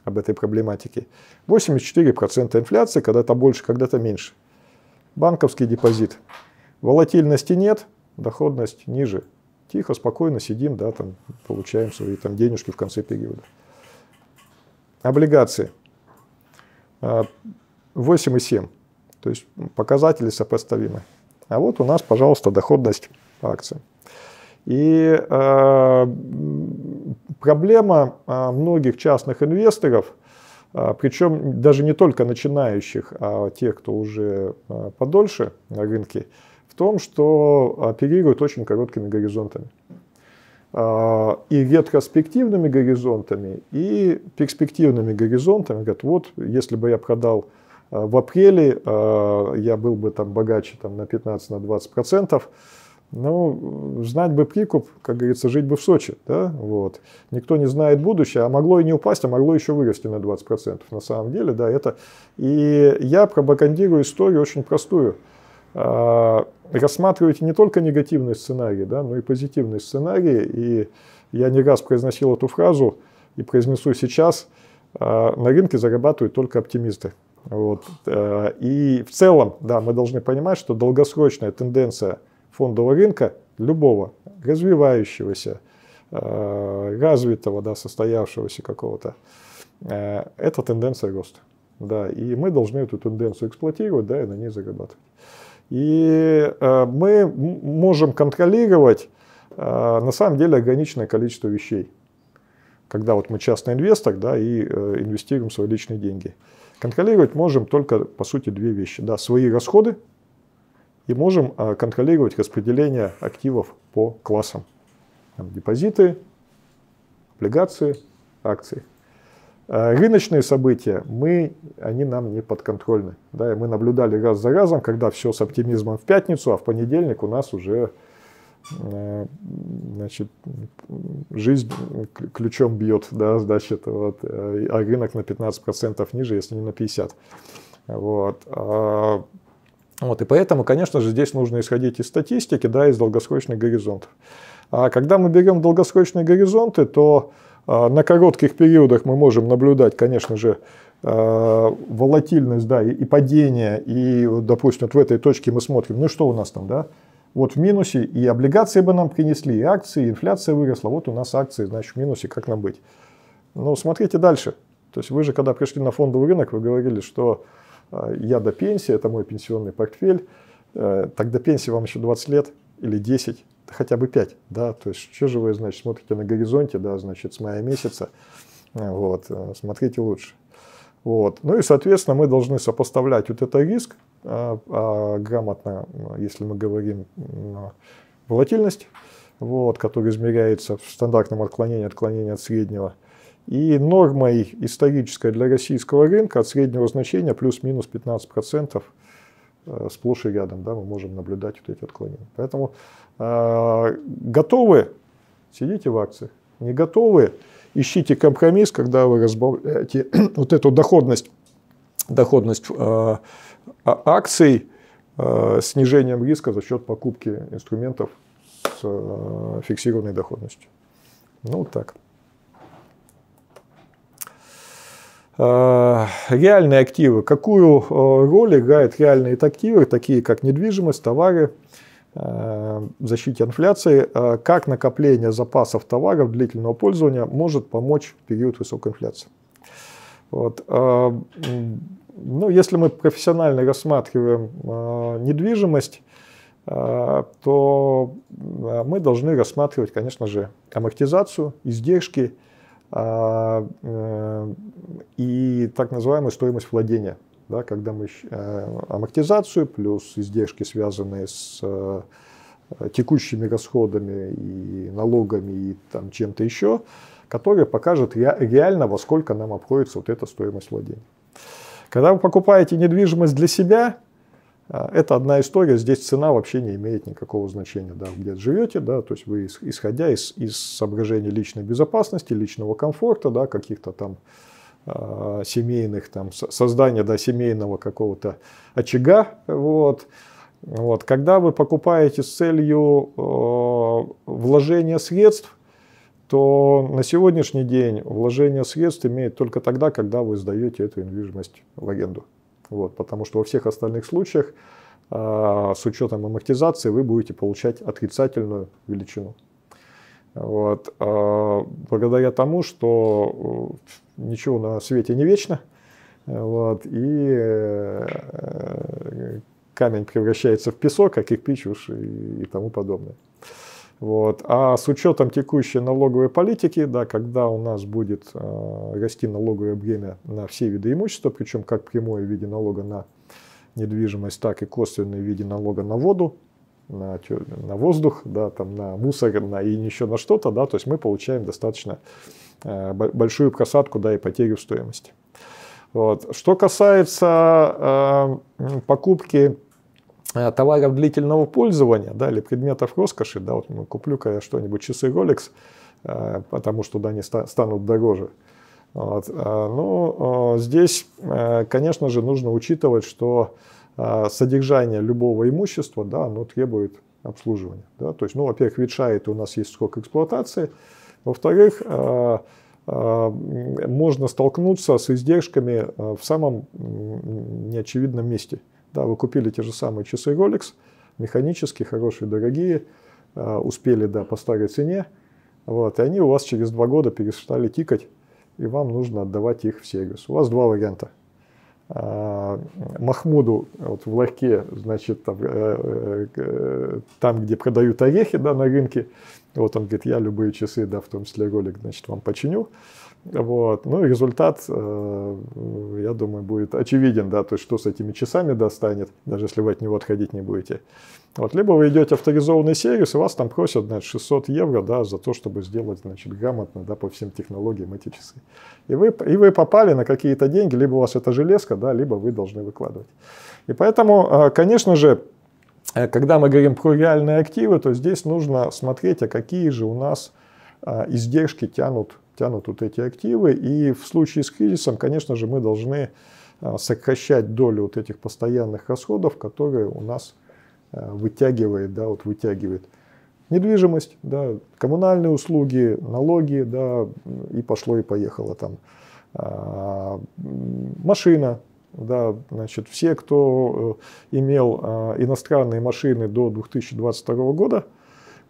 Speaker 1: об этой проблематике. 84% инфляции, когда-то больше, когда-то меньше. Банковский депозит. Волатильности нет, доходность ниже. Тихо, спокойно сидим, да, там, получаем свои там, денежки в конце периода. Облигации. 8,7. То есть показатели сопоставимы. А вот у нас, пожалуйста, доходность по акциям. И э, проблема э, многих частных инвесторов, э, причем даже не только начинающих, а тех, кто уже э, подольше на рынке, в том, что оперируют очень короткими горизонтами. Э, и ретроспективными горизонтами, и перспективными горизонтами. Говорят, вот, если бы я продал в апреле э, я был бы там богаче там, на 15-20%. процентов. Ну, знать бы прикуп, как говорится, жить бы в Сочи. Да? Вот. Никто не знает будущее, а могло и не упасть, а могло еще вырасти на 20%. На самом деле, да, это... И я пропагандирую историю очень простую. Э, рассматривайте не только негативные сценарии, да, но и позитивные сценарии. И я не раз произносил эту фразу и произнесу сейчас – на рынке зарабатывают только оптимисты. Вот. И в целом, да, мы должны понимать, что долгосрочная тенденция фондового рынка любого развивающегося, развитого, да, состоявшегося какого-то, это тенденция роста. Да, и мы должны эту тенденцию эксплуатировать, да, и на ней зарабатывать. И э, мы можем контролировать э, на самом деле ограниченное количество вещей. Когда вот мы частный инвестор, да, и э, инвестируем свои личные деньги. Контролировать можем только, по сути, две вещи. Да, свои расходы и можем э, контролировать распределение активов по классам. Там, депозиты, облигации, акции. Э, рыночные события, мы, они нам не подконтрольны. Да, и мы наблюдали раз за разом, когда все с оптимизмом в пятницу, а в понедельник у нас уже значит, жизнь ключом бьет, да, значит, вот, э, а рынок на 15% ниже, если не на 50%. Вот. А, вот, и поэтому, конечно же, здесь нужно исходить из статистики, да, из долгосрочных горизонтов. А когда мы берем долгосрочные горизонты, то а, на коротких периодах мы можем наблюдать, конечно же, волатильность, да, и падение, и, допустим, вот в этой точке мы смотрим, ну что у нас там, да, вот в минусе, и облигации бы нам принесли, и акции, и инфляция выросла, вот у нас акции, значит, в минусе, как нам быть? Ну, смотрите дальше. То есть вы же, когда пришли на фондовый рынок, вы говорили, что а, я до пенсии, это мой пенсионный портфель, э, так до пенсии вам еще 20 лет или 10, хотя бы 5, да, то есть что же вы, значит, смотрите на горизонте, да, значит, с мая месяца, вот, э, смотрите лучше. Вот. Ну и, соответственно, мы должны сопоставлять вот этот риск а, а, грамотно, если мы говорим волатильность, вот, которая измеряется в стандартном отклонении, отклонении от среднего, и нормой исторической для российского рынка от среднего значения плюс-минус 15% э, сплошь и рядом, да, мы можем наблюдать вот эти отклонения. Поэтому а, готовы, сидите в акциях. Не готовы, ищите компромисс, когда вы разбавляете <coughs> вот эту доходность, доходность а, акций снижением риска за счет покупки инструментов с фиксированной доходностью. Ну, вот так. Реальные активы. Какую роль играют реальные активы, такие как недвижимость, товары – Э, защите инфляции, э, как накопление запасов товаров длительного пользования может помочь в период высокой инфляции. Вот. Э, ну, если мы профессионально рассматриваем недвижимость, то мы должны рассматривать, конечно же, амортизацию, издержки и так называемую стоимость владения – да, когда мы э, амортизацию плюс издержки, связанные с э, текущими расходами и налогами и там чем-то еще, которые покажут реально, во сколько нам обходится вот эта стоимость владения. Когда вы покупаете недвижимость для себя, э, это одна история, здесь цена вообще не имеет никакого значения, да, где живете, да, то есть вы исходя из, из соображений личной безопасности, личного комфорта, да, каких-то там Э, семейных, там, создания да, семейного какого-то очага. Вот. Вот. Когда вы покупаете с целью э, вложения средств, то на сегодняшний день вложение средств имеет только тогда, когда вы сдаете эту недвижимость в аренду. Вот, потому что во всех остальных случаях э, с учетом амортизации вы будете получать отрицательную величину. Вот, э, благодаря тому, что ничего на свете не вечно. Вот, и э, камень превращается в песок, а кирпич уж и, и тому подобное. Вот. А с учетом текущей налоговой политики, да, когда у нас будет э, расти налоговое бремя на все виды имущества, причем как прямое в виде налога на недвижимость, так и косвенное в виде налога на воду, на, на воздух, да, там, на мусор на, и еще на что-то, да, то есть мы получаем достаточно Э, большую просадку да, и потерю стоимости. Вот. Что касается э, покупки товаров длительного пользования да, или предметов роскоши, да, вот куплю-ка я что-нибудь часы Rolex, э, потому что да, они ста- станут дороже. Вот. Э, ну, здесь, конечно же, нужно учитывать, что содержание любого имущества, да, оно требует обслуживания. Да? То есть, ну, во-первых, ветшает, у нас есть срок эксплуатации, во-вторых, э, можно столкнуться с издержками в самом неочевидном месте. Да, вы купили те же самые часы Rolex, механические, хорошие, дорогие, успели да, по старой цене, вот, и они у вас через два года перестали тикать, и вам нужно отдавать их в сервис. У вас два варианта. А, Махмуду вот в ларьке, значит, там, э, э, там, где продают орехи да, на рынке, вот он говорит, я любые часы, да, в том числе ролик, значит, вам починю. Вот. Ну результат, э, я думаю, будет очевиден, да, то есть что с этими часами достанет, даже если вы от него отходить не будете. Вот, либо вы идете авторизованный сервис, и вас там просят значит, 600 евро да, за то, чтобы сделать значит, грамотно да, по всем технологиям эти часы. И вы, и вы попали на какие-то деньги, либо у вас это железка, да, либо вы должны выкладывать. И поэтому, э, конечно же, э, когда мы говорим про реальные активы, то здесь нужно смотреть, а какие же у нас издержки тянут тянут вот эти активы. И в случае с кризисом, конечно же, мы должны а, сокращать долю вот этих постоянных расходов, которые у нас а, вытягивает, да, вот вытягивает недвижимость, да, коммунальные услуги, налоги, да, и пошло и поехало там. А, машина, да, значит, все, кто э, имел иностранные машины до 2022 года,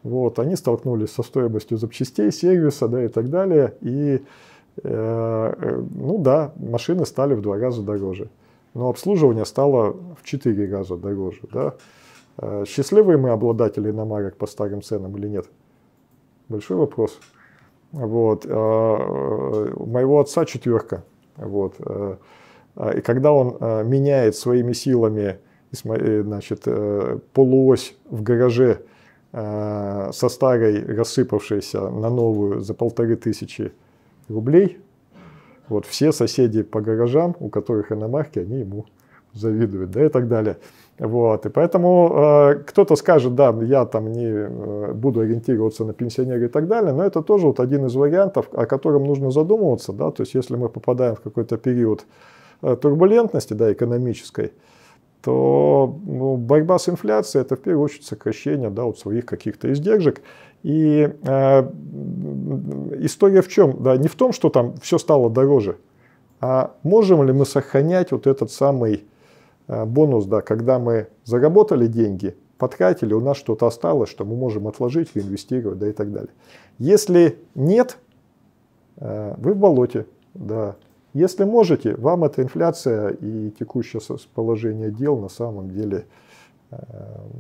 Speaker 1: вот, они столкнулись со стоимостью запчастей, сервиса да, и так далее. И, э, э, ну да, машины стали в два раза дороже. Но обслуживание стало в четыре раза дороже. Да. Э, счастливые мы обладатели иномарок по старым ценам или нет? Большой вопрос. Вот. Э, у моего отца четверка. Вот. И когда он меняет своими силами значит, полуось в гараже Э, со старой, рассыпавшейся на новую за полторы тысячи рублей. Вот все соседи по гаражам, у которых иномарки, они ему завидуют, да, и так далее. Вот, и поэтому э, кто-то скажет, да, я там не э, буду ориентироваться на пенсионера и так далее, но это тоже вот один из вариантов, о котором нужно задумываться, да, то есть если мы попадаем в какой-то период э, турбулентности, да, экономической, то ну, борьба с инфляцией это в первую очередь сокращение да, вот своих каких-то издержек. И э, история в чем? Да, не в том, что там все стало дороже, а можем ли мы сохранять вот этот самый э, бонус, да, когда мы заработали деньги, потратили, у нас что-то осталось, что мы можем отложить, реинвестировать, да и так далее. Если нет, э, вы в болоте, да. Если можете, вам эта инфляция и текущее положение дел на самом деле, э,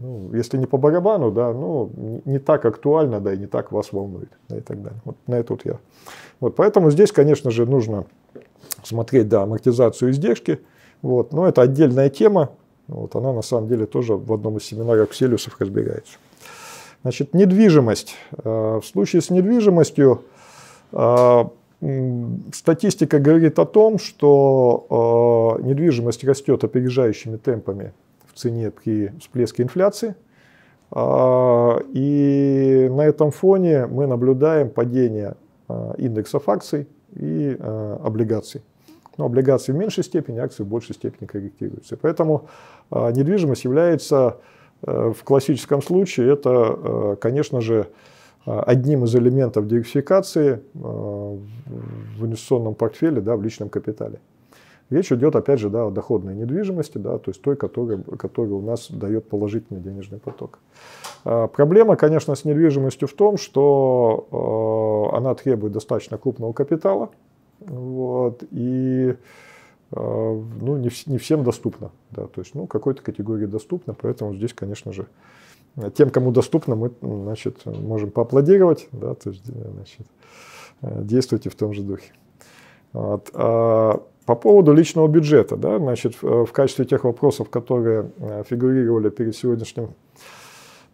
Speaker 1: ну, если не по барабану, да, ну, не так актуально, да, и не так вас волнует, да, и так далее. Вот на это вот я. Вот, поэтому здесь, конечно же, нужно смотреть, да, амортизацию издержки, вот, но это отдельная тема, вот, она на самом деле тоже в одном из семинаров Кселиусов разбирается. Значит, недвижимость. Э, в случае с недвижимостью э, Статистика говорит о том, что э, недвижимость растет опережающими темпами в цене при всплеске инфляции. Э, и на этом фоне мы наблюдаем падение э, индексов акций и э, облигаций. Но облигации в меньшей степени, акции в большей степени корректируются. Поэтому э, недвижимость является э, в классическом случае, это, э, конечно же, а, одним из элементов диверсификации а, в инвестиционном портфеле, да, в личном капитале. Речь идет, опять же, да, о доходной недвижимости, да, то есть той, которая, которая у нас дает положительный денежный поток. А, проблема, конечно, с недвижимостью в том, что она требует достаточно крупного капитала, вот, и ну, не, не всем доступно. Да, то есть ну, какой-то категории доступно, поэтому здесь, конечно же, тем, кому доступно, мы значит, можем поаплодировать, да, то есть, значит, действуйте в том же духе. Вот. А по поводу личного бюджета, да, значит, в качестве тех вопросов, которые э, фигурировали перед сегодняшним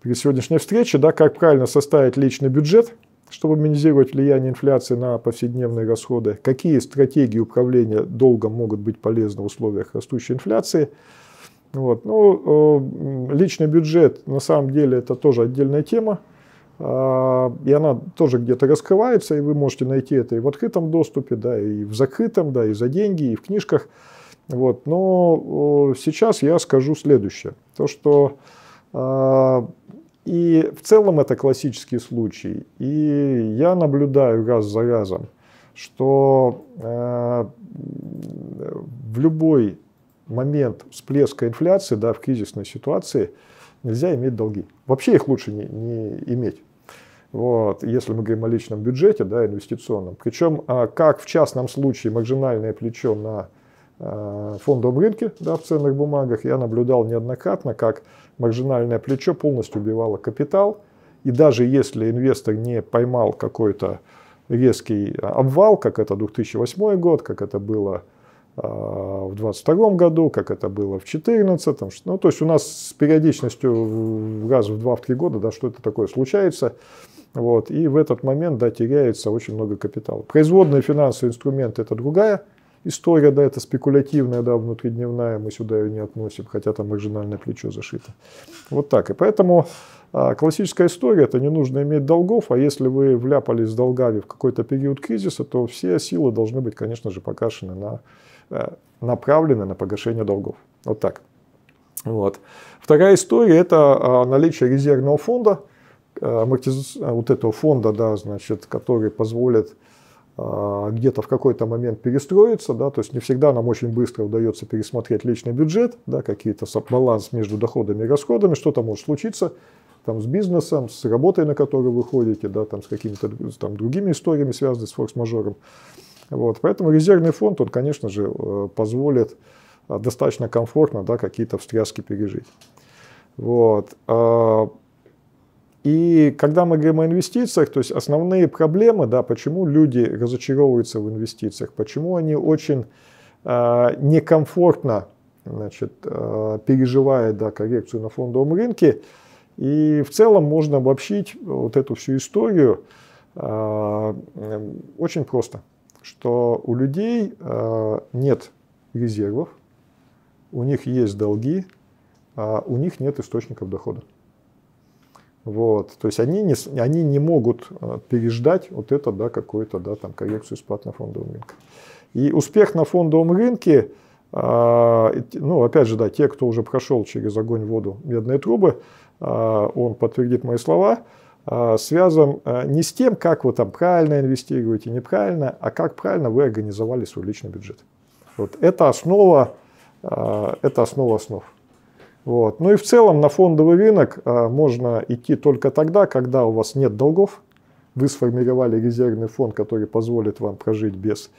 Speaker 1: перед сегодняшней встречей, да, как правильно составить личный бюджет, чтобы минимизировать влияние инфляции на повседневные расходы, какие стратегии управления долгом могут быть полезны в условиях растущей инфляции – вот. Ну, личный бюджет, на самом деле, это тоже отдельная тема. А, и она тоже где-то раскрывается, и вы можете найти это и в открытом доступе, да, и в закрытом, да, и за деньги, и в книжках. Вот. Но сейчас я скажу следующее. То, что а, и в целом это классический случай. И я наблюдаю раз за разом что э, в любой момент всплеска инфляции, да, в кризисной ситуации, нельзя иметь долги. Вообще их лучше не, не иметь. Вот, если мы говорим о личном бюджете, да, инвестиционном. Причем, а, как в частном случае маржинальное плечо на а, фондовом рынке, да, в ценных бумагах, я наблюдал неоднократно, как маржинальное плечо полностью убивало капитал. И даже если инвестор не поймал какой-то резкий обвал, как это 2008 год, как это было в 2022 году, как это было в 2014. Ну, то есть у нас с периодичностью раз в 2-3 года да, что-то такое случается. Вот, и в этот момент да, теряется очень много капитала. Производные финансовые инструменты – это другая история, да, это спекулятивная, да, внутридневная, мы сюда ее не относим, хотя там маржинальное плечо зашито. Вот так. И поэтому а, классическая история – это не нужно иметь долгов, а если вы вляпались с долгами в какой-то период кризиса, то все силы должны быть, конечно же, покашены на направлены на погашение долгов. Вот так. Вот. Вторая история – это а, наличие резервного фонда, э, вот этого фонда, да, значит, который позволит где-то в какой-то момент перестроиться, да, то есть не всегда нам очень быстро удается пересмотреть личный бюджет, да, какие-то баланс между доходами и расходами, что-то может случиться там, с бизнесом, с работой, на которую вы ходите, да, там, с какими-то там, другими историями, связанными с форс-мажором. Вот, поэтому резервный фонд, он, конечно же, э, позволит э, достаточно комфортно да, какие-то встряски пережить. Вот. А, и когда мы говорим о инвестициях, то есть основные проблемы, да, почему люди разочаровываются в инвестициях, почему они очень э, некомфортно значит, э, переживают да, коррекцию на фондовом рынке. И в целом можно обобщить вот эту всю историю очень просто что у людей э, нет резервов, у них есть долги, а у них нет источников дохода. Вот, то есть они не, они не могут э, переждать вот это, да, какую-то, да, там, коррекцию спад на фондовом рынке. И успех на фондовом рынке, э, ну, опять же, да, те, кто уже прошел через огонь, воду, медные трубы, он подтвердит мои слова, связан а, не с тем, как вы там правильно инвестируете, неправильно, а как правильно вы организовали свой личный бюджет. Вот это основа, а, это основа основ. Вот. Ну и в целом на фондовый рынок можно идти только тогда, когда у вас нет долгов, вы сформировали резервный фонд, который позволит вам прожить без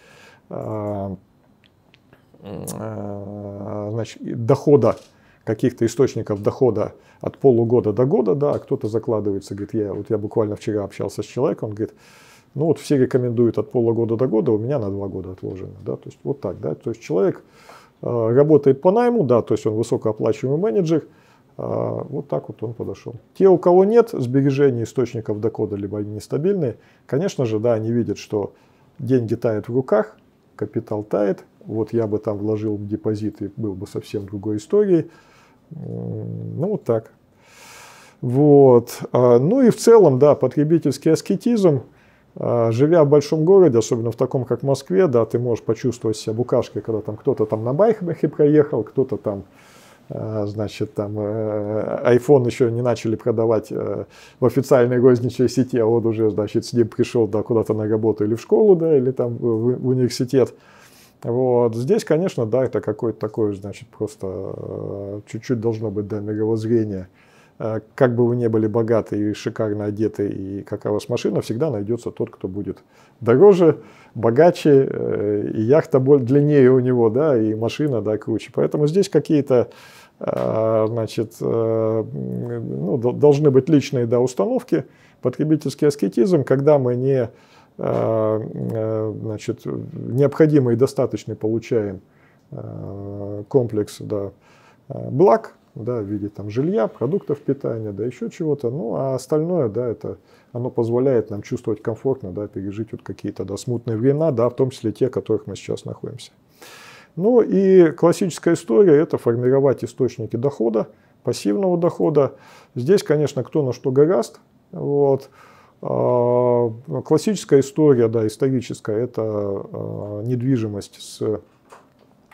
Speaker 1: значит, дохода каких-то источников дохода от полугода до года, да, а кто-то закладывается, говорит, я, вот я буквально вчера общался с человеком, он говорит, ну вот все рекомендуют от полугода до года, у меня на два года отложено, да, то есть вот так, да, то есть человек э, работает по найму, да, то есть он высокооплачиваемый менеджер, э, вот так вот он подошел. Те, у кого нет сбережений источников дохода, либо они нестабильные, конечно же, да, они видят, что деньги тают в руках, капитал тает, вот я бы там вложил депозит и был бы совсем другой историей, ну, вот так. Вот. А, ну и в целом, да, потребительский аскетизм, а, живя в большом городе, особенно в таком, как Москве, да, ты можешь почувствовать себя букашкой, когда там кто-то там на байкбахе проехал, кто-то там, а, значит, там iPhone еще не начали продавать э, в официальной розничной сети, а вот уже, значит, с ним пришел да, куда-то на работу или в школу, да, или там в университет. Вот. Здесь, конечно, да, это какое-то такое, значит, просто э, чуть-чуть должно быть, да, мировоззрение. Э, как бы вы ни были богаты и шикарно одеты, и какая у вас машина, всегда найдется тот, кто будет дороже, богаче, э, и яхта длиннее у него, да, и машина, да, круче. Поэтому здесь какие-то, значит, ну, должны быть личные, да, установки, потребительский аскетизм, когда мы не значит, необходимый и достаточный получаем э, комплекс да, благ да, в виде там, жилья, продуктов питания, да, еще чего-то. Ну, а остальное, да, это оно позволяет нам чувствовать комфортно, да, пережить вот какие-то да, смутные времена, да, в том числе те, в которых мы сейчас находимся. Ну и классическая история – это формировать источники дохода, пассивного дохода. Здесь, конечно, кто на что гораст. Вот. А, классическая история, да, историческая, это а, недвижимость, с,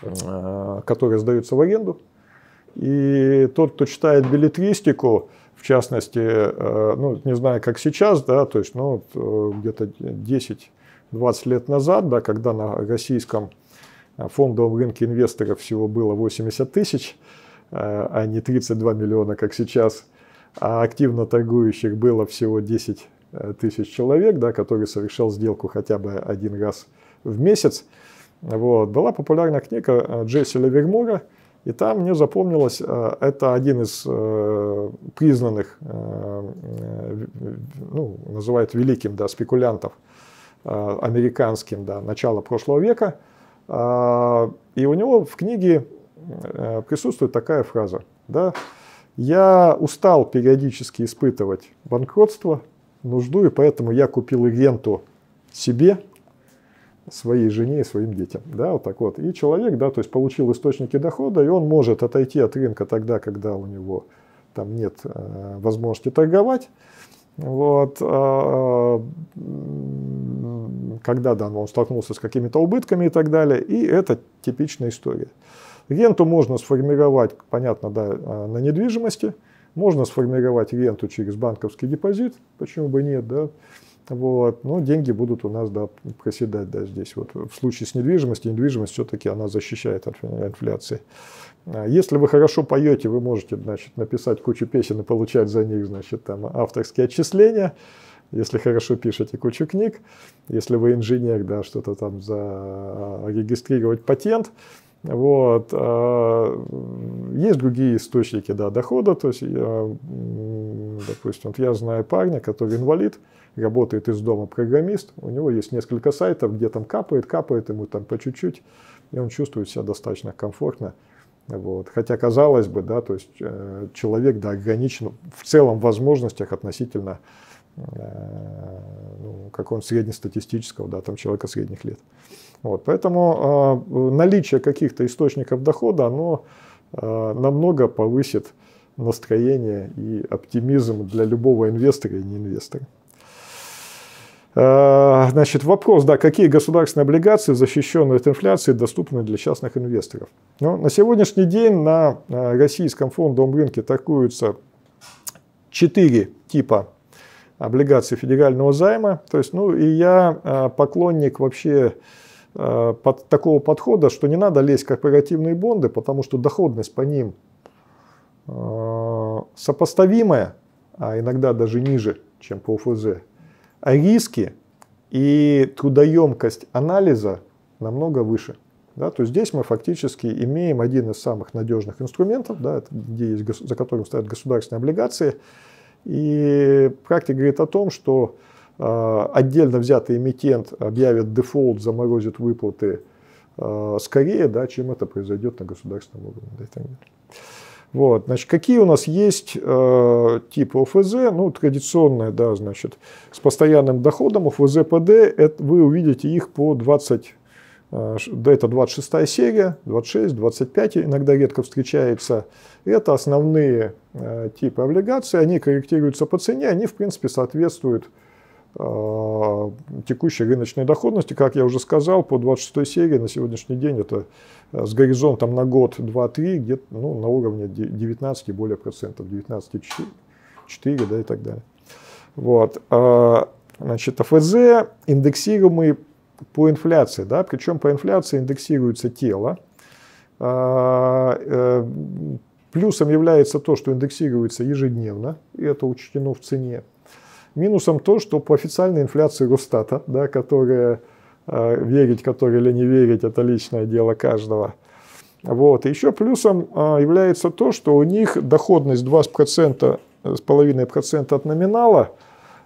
Speaker 1: а, которая сдается в аренду. И тот, кто читает билетристику, в частности, ну, не знаю, как сейчас, да, то есть, ну, где-то 10 20 лет назад, да, когда на российском фондовом рынке инвесторов всего было 80 тысяч, а не 32 миллиона, как сейчас, а активно торгующих было всего 10 тысяч человек, да, который совершал сделку хотя бы один раз в месяц. Вот. Была популярна книга Джесси Левермора – и там мне запомнилось, э, это один из э, признанных, э, ну, называют великим, да, спекулянтов, американским, да, начала прошлого века. И у него в книге присутствует такая фраза, да, я устал периодически испытывать банкротство, нужду, и поэтому я купил ренту себе, своей жене и своим детям. Да, вот так вот. И человек, да, то есть получил источники дохода, и он может отойти от рынка тогда, когда у него там нет э, возможности торговать. Вот, э, когда да, он столкнулся с какими-то убытками и так далее. И это типичная история. Ренту можно сформировать, понятно, да, э, на недвижимости. Можно сформировать ренту через банковский депозит, почему бы нет, да. Вот. Но деньги будут у нас да, проседать да, здесь. Вот. В случае с недвижимостью, недвижимость все-таки она защищает от инфляции. А если вы хорошо поете, вы можете значит, написать кучу песен и получать за них значит, там, авторские отчисления. Если хорошо пишете кучу книг, если вы инженер, да, что-то там зарегистрировать патент, вот. А, есть другие источники да, дохода. То есть, допустим, вот я знаю парня, который инвалид, работает из дома программист, у него есть несколько сайтов, где там капает, капает ему там по чуть-чуть, и он чувствует себя достаточно комфортно. Вот. Хотя, казалось бы, да, то есть э, человек да, ограничен в целом в возможностях относительно э, ну, какого-нибудь среднестатистического, да, там человека средних лет. Вот. Поэтому э, наличие каких-то источников дохода, оно э, намного повысит настроение и оптимизм для любого инвестора и не инвестора. Э, значит, вопрос, да, какие государственные облигации, защищенные от инфляции, доступны для частных инвесторов? Ну, на сегодняшний день на российском фондовом рынке торгуются четыре типа облигаций федерального займа. То есть, ну, и я поклонник вообще под такого подхода, что не надо лезть в корпоративные бонды, потому что доходность по ним сопоставимая, а иногда даже ниже, чем по ОФЗ риски и трудоемкость анализа намного выше. Да, то есть здесь мы фактически имеем один из самых надежных инструментов, да, где есть, за которым стоят государственные облигации. И практика говорит о том, что э, отдельно взятый эмитент объявит дефолт, заморозит выплаты э, скорее, да, чем это произойдет на государственном уровне. Вот, значит, какие у нас есть э, типы ОФЗ? Ну, традиционные, да, значит, с постоянным доходом ОФЗ ПД, это, вы увидите их по 20, э, да, это 26 серия, 26, 25 иногда редко встречается. Это основные э, типы облигаций, они корректируются по цене, они, в принципе, соответствуют э, текущей рыночной доходности. Как я уже сказал, по 26 серии на сегодняшний день это Э, с горизонтом на год 2-3, где-то ну, на уровне 19 и более процентов, 19,4 да, и так далее. Вот. А, значит, АФЗ индексируемый по инфляции, да, причем по инфляции индексируется тело. Э, плюсом является то, что индексируется ежедневно, и это учтено в цене. Минусом то, что по официальной инфляции Росстата, да, которая Э, верить которой или не верить, это личное дело каждого. Вот. еще плюсом э, является то, что у них доходность 20%, э, с половиной процента от номинала,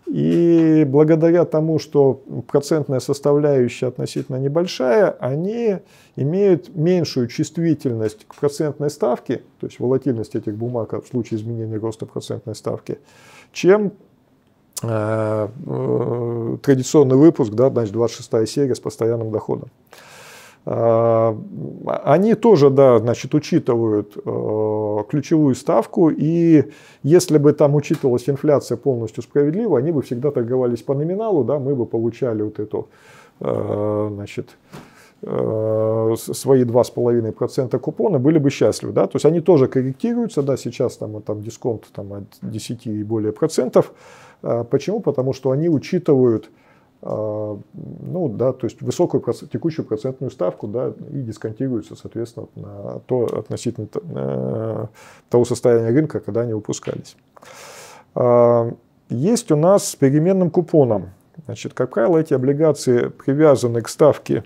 Speaker 1: и благодаря тому, что процентная составляющая относительно небольшая, они имеют меньшую чувствительность к процентной ставке, то есть волатильность этих бумаг в случае изменения роста процентной ставки, чем традиционный выпуск, да, значит, 26 серия с постоянным доходом. Э, они тоже, да, значит, учитывают ключевую ставку, и если бы там учитывалась инфляция полностью справедливо, они бы всегда торговались по номиналу, да, мы бы получали вот эту, значит, свои 2,5% купона, были бы счастливы. Да? То есть они тоже корректируются, да, сейчас там, там дисконт там, от 10 и более процентов, а, почему? Потому что они учитывают ну, да, то есть высокую текущую процентную ставку, да, и дисконтируются, соответственно, на то относительно того состояния рынка, когда они выпускались. Есть у нас с переменным купоном. Значит, как правило, эти облигации привязаны к ставке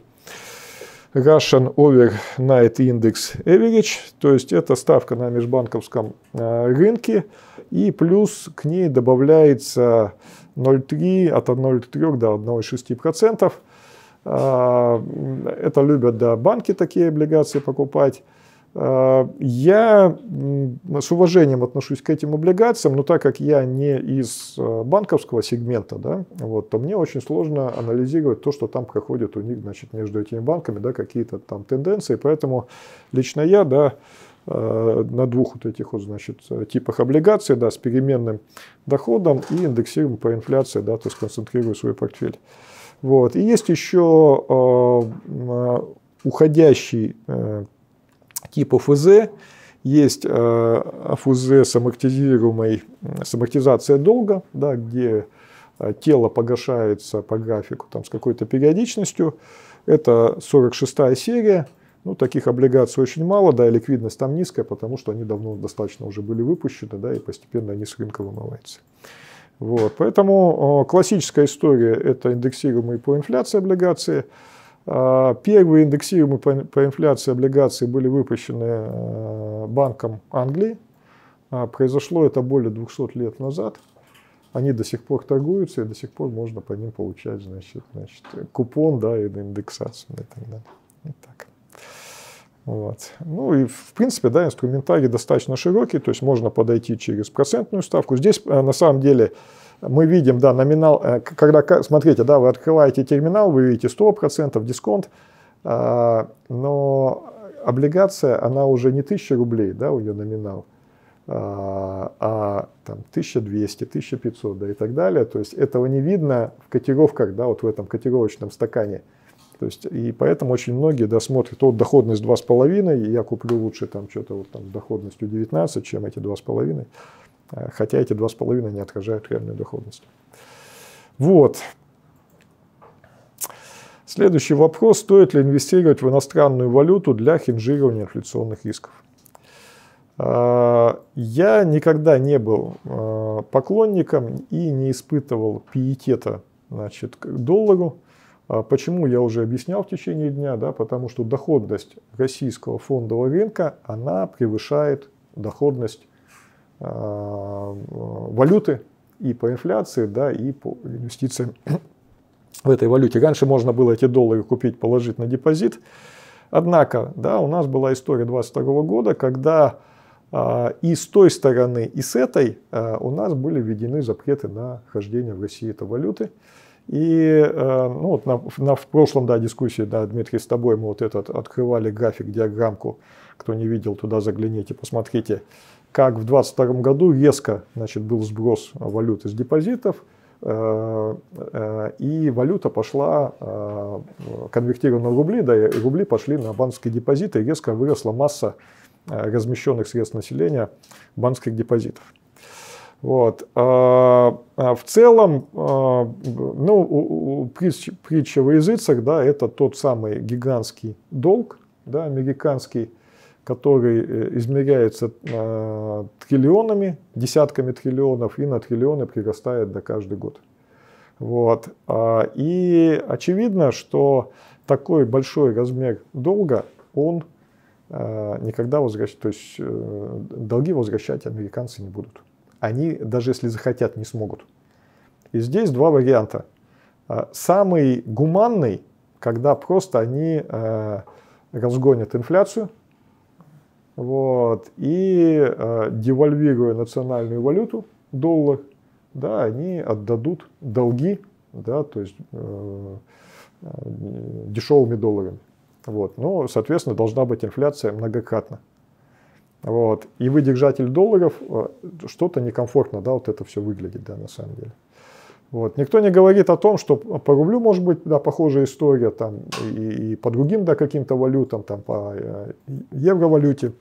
Speaker 1: Russian Overnight Index Average, то есть это ставка на межбанковском э, рынке, и плюс к ней добавляется 0,3 от 1,3 до 1,6%. Э, это любят да, банки такие облигации покупать. Я с уважением отношусь к этим облигациям, но так как я не из э, банковского сегмента, да, вот, то мне очень сложно анализировать то, что там проходит у них значит, между этими банками, да, какие-то там тенденции. Поэтому лично я да, э, на двух вот этих вот, значит, типах облигаций да, с переменным доходом и индексируем по инфляции, да, то есть концентрирую свой портфель. Вот. И есть еще э, уходящий тип ОФЗ, есть э, ОФЗ с амортизируемой, с амортизацией долга, да, где э, тело погашается по графику там, с какой-то периодичностью. Это 46 серия. Ну, таких облигаций очень мало, да, и ликвидность там низкая, потому что они давно достаточно уже были выпущены, да, и постепенно они с рынка вымываются. Вот, поэтому э, классическая история – это индексируемые по инфляции облигации – первые индексируемые по инфляции облигации были выпущены э, Банком Англии. А, произошло это более 200 лет назад. Они до сих пор торгуются, и до сих пор можно по ним получать значит, значит, купон да, и индексацию. И так далее. Вот так. Вот. Ну и в принципе, да, инструментарий достаточно широкий, то есть можно подойти через процентную ставку. Здесь э, на самом деле мы видим, да, номинал, э, когда, смотрите, да, вы открываете терминал, вы видите 100% дисконт, а, но облигация, она уже не 1000 рублей, да, у нее номинал, а, а там 1200, 1500, да, и так далее. То есть этого не видно в котировках, да, вот в этом котировочном стакане. То есть, и поэтому очень многие да, смотрят, вот доходность 2,5, и я куплю лучше там что-то вот там доходностью 19, чем эти 2,5. Э, хотя эти 2,5 не отражают реальную доходность. Вот. Следующий вопрос. Стоит ли инвестировать в иностранную валюту для хеджирования инфляционных рисков? Э, я никогда не был э, поклонником и не испытывал пиетета значит, к доллару. Почему, я уже объяснял в течение дня, да, потому что доходность российского фондового рынка, она превышает доходность валюты и по инфляции, да, и по инвестициям <coughs> в этой валюте. Раньше можно было эти доллары купить, положить на депозит. Однако, да, у нас была история 22 года, когда а, и с той стороны, и с этой а, у нас были введены запреты на хождение в России этой валюты. И а, ну, вот на, на, в прошлом да, дискуссии, да, Дмитрий, с тобой мы вот этот открывали график, диаграммку. Кто не видел, туда загляните, посмотрите как в 2022 году резко значит, был сброс валюты с депозитов, э, э, и валюта пошла, э, конвертирована в рубли, да, и рубли пошли на банковские депозиты, и резко выросла масса размещенных средств населения банковских депозитов. Вот. В целом, ну, притча во языцах, да, это тот самый гигантский долг, да, американский, который э, измеряется э, триллионами, десятками триллионов и на триллионы прирастает до каждый год. Вот. А, и очевидно, что такой большой размер долга, он э, никогда возвращать, то есть долги возвращать американцы не будут. Они, даже если захотят, не смогут. И здесь два варианта. Самый гуманный, когда просто они разгонят инфляцию, вот, и э, девальвируя национальную валюту, доллар, да, они отдадут долги, да, то есть э, э, дешевыми долларами. Вот. Но, соответственно, должна быть инфляция многократно. Вот. И вы, держатель долларов, э, что-то некомфортно, да, вот это все выглядит, да, на самом деле. Вот. Никто не говорит о том, что по рублю может быть да, похожая история, там, и, и по другим да, каким-то валютам, там, по э, евровалюте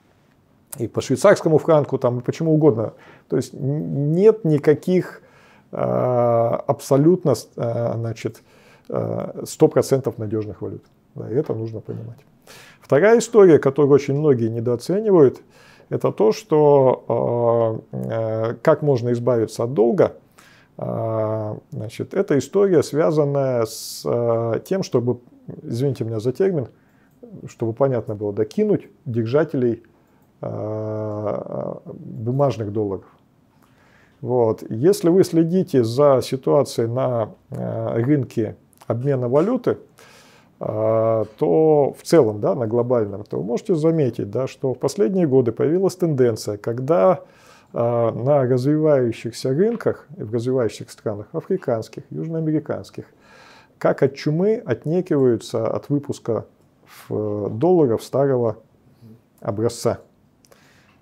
Speaker 1: и по швейцарскому франку, там, и почему угодно. То есть нет никаких э, абсолютно э, значит, 100% надежных валют. И это нужно понимать. Вторая история, которую очень многие недооценивают, это то, что как можно избавиться от долга. Значит, эта история связанная с тем, чтобы, извините меня за термин, чтобы понятно было, докинуть держателей бумажных долларов. Вот. Если вы следите за ситуацией на э, рынке обмена валюты, э, то в целом, да, на глобальном, то вы можете заметить, да, что в последние годы появилась тенденция, когда э, на развивающихся рынках, в развивающих странах, африканских, южноамериканских, как от чумы отнекиваются от выпуска долларов старого образца.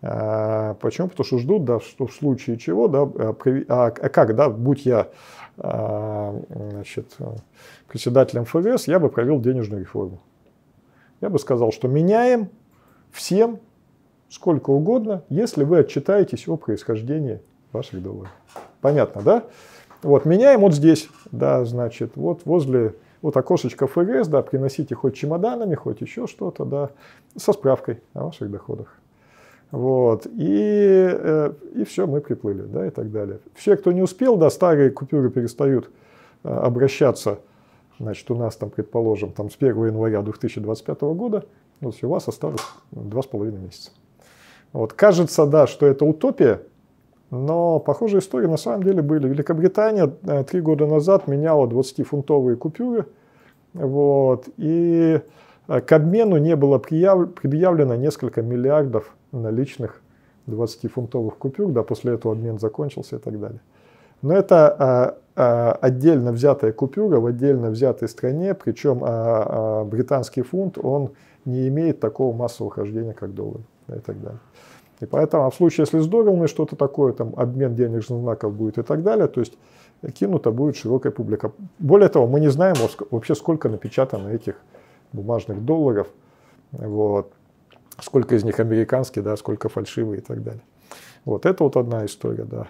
Speaker 1: А, почему? Потому что ждут, да, что в случае чего, да, а, а, а как, да, будь я значит, председателем ФРС, я бы провел денежную реформу. Я бы сказал, что меняем всем сколько угодно, если вы отчитаетесь о происхождении ваших долларов. Понятно, да? Вот, меняем вот здесь, да, значит, вот возле вот окошечко ФРС, да, приносите хоть чемоданами, хоть еще что-то, да, со справкой о ваших доходах. Вот. И, э, и все, мы приплыли, да, и так далее. Все, кто не успел, да, старые купюры перестают э, обращаться, значит, у нас там, предположим, там с 1 января 2025 года, вот у вас осталось два с половиной месяца. Вот. Кажется, да, что это утопия, но похожие истории на самом деле были. Великобритания э, три года назад меняла 20-фунтовые купюры, вот, и к обмену не было предъявлено несколько миллиардов наличных 20-фунтовых купюр, да, после этого обмен закончился и так далее. Но это а, а, отдельно взятая купюра в отдельно взятой стране, причем а, а, британский фунт, он не имеет такого массового хождения, как доллар и так далее. И поэтому в случае, если с долларами что-то такое, там обмен денежных знаков будет и так далее, то есть кинута будет широкая публика. Более того, мы не знаем вообще, сколько напечатано этих бумажных долларов. Вот сколько из них американские, да, сколько фальшивые и так далее. Вот это вот одна история, да.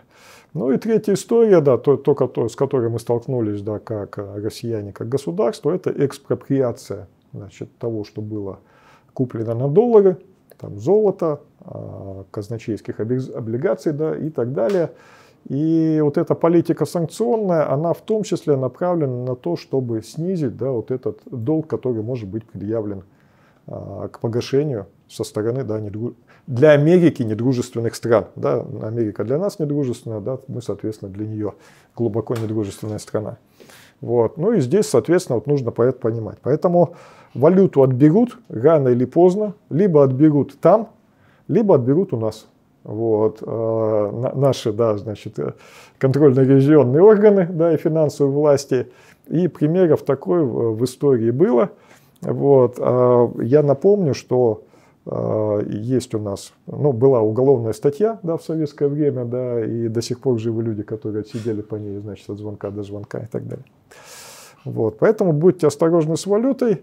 Speaker 1: Ну и третья история, да, то, то с которой мы столкнулись, да, как россияне, как государство, это экспроприация, значит, того, что было куплено на доллары, там золото, а, казначейских облигаций, да, и так далее. И вот эта политика санкционная, она в том числе направлена на то, чтобы снизить, да, вот этот долг, который может быть предъявлен а, к погашению со стороны да, недруж... для Америки недружественных стран. Да, Америка для нас недружественная, да, мы, соответственно, для нее глубоко недружественная страна. Вот. Ну и здесь, соответственно, вот нужно это понимать. Поэтому валюту отберут рано или поздно, либо отберут там, либо отберут у нас. Вот. А, наши, да, значит, контрольно-регионные органы да, и финансовые власти. И примеров такой в истории было. Вот. А, я напомню, что есть у нас, ну, была уголовная статья, да, в советское время, да, и до сих пор живы люди, которые отсидели по ней, значит, от звонка до звонка и так далее. Вот, поэтому будьте осторожны с валютой.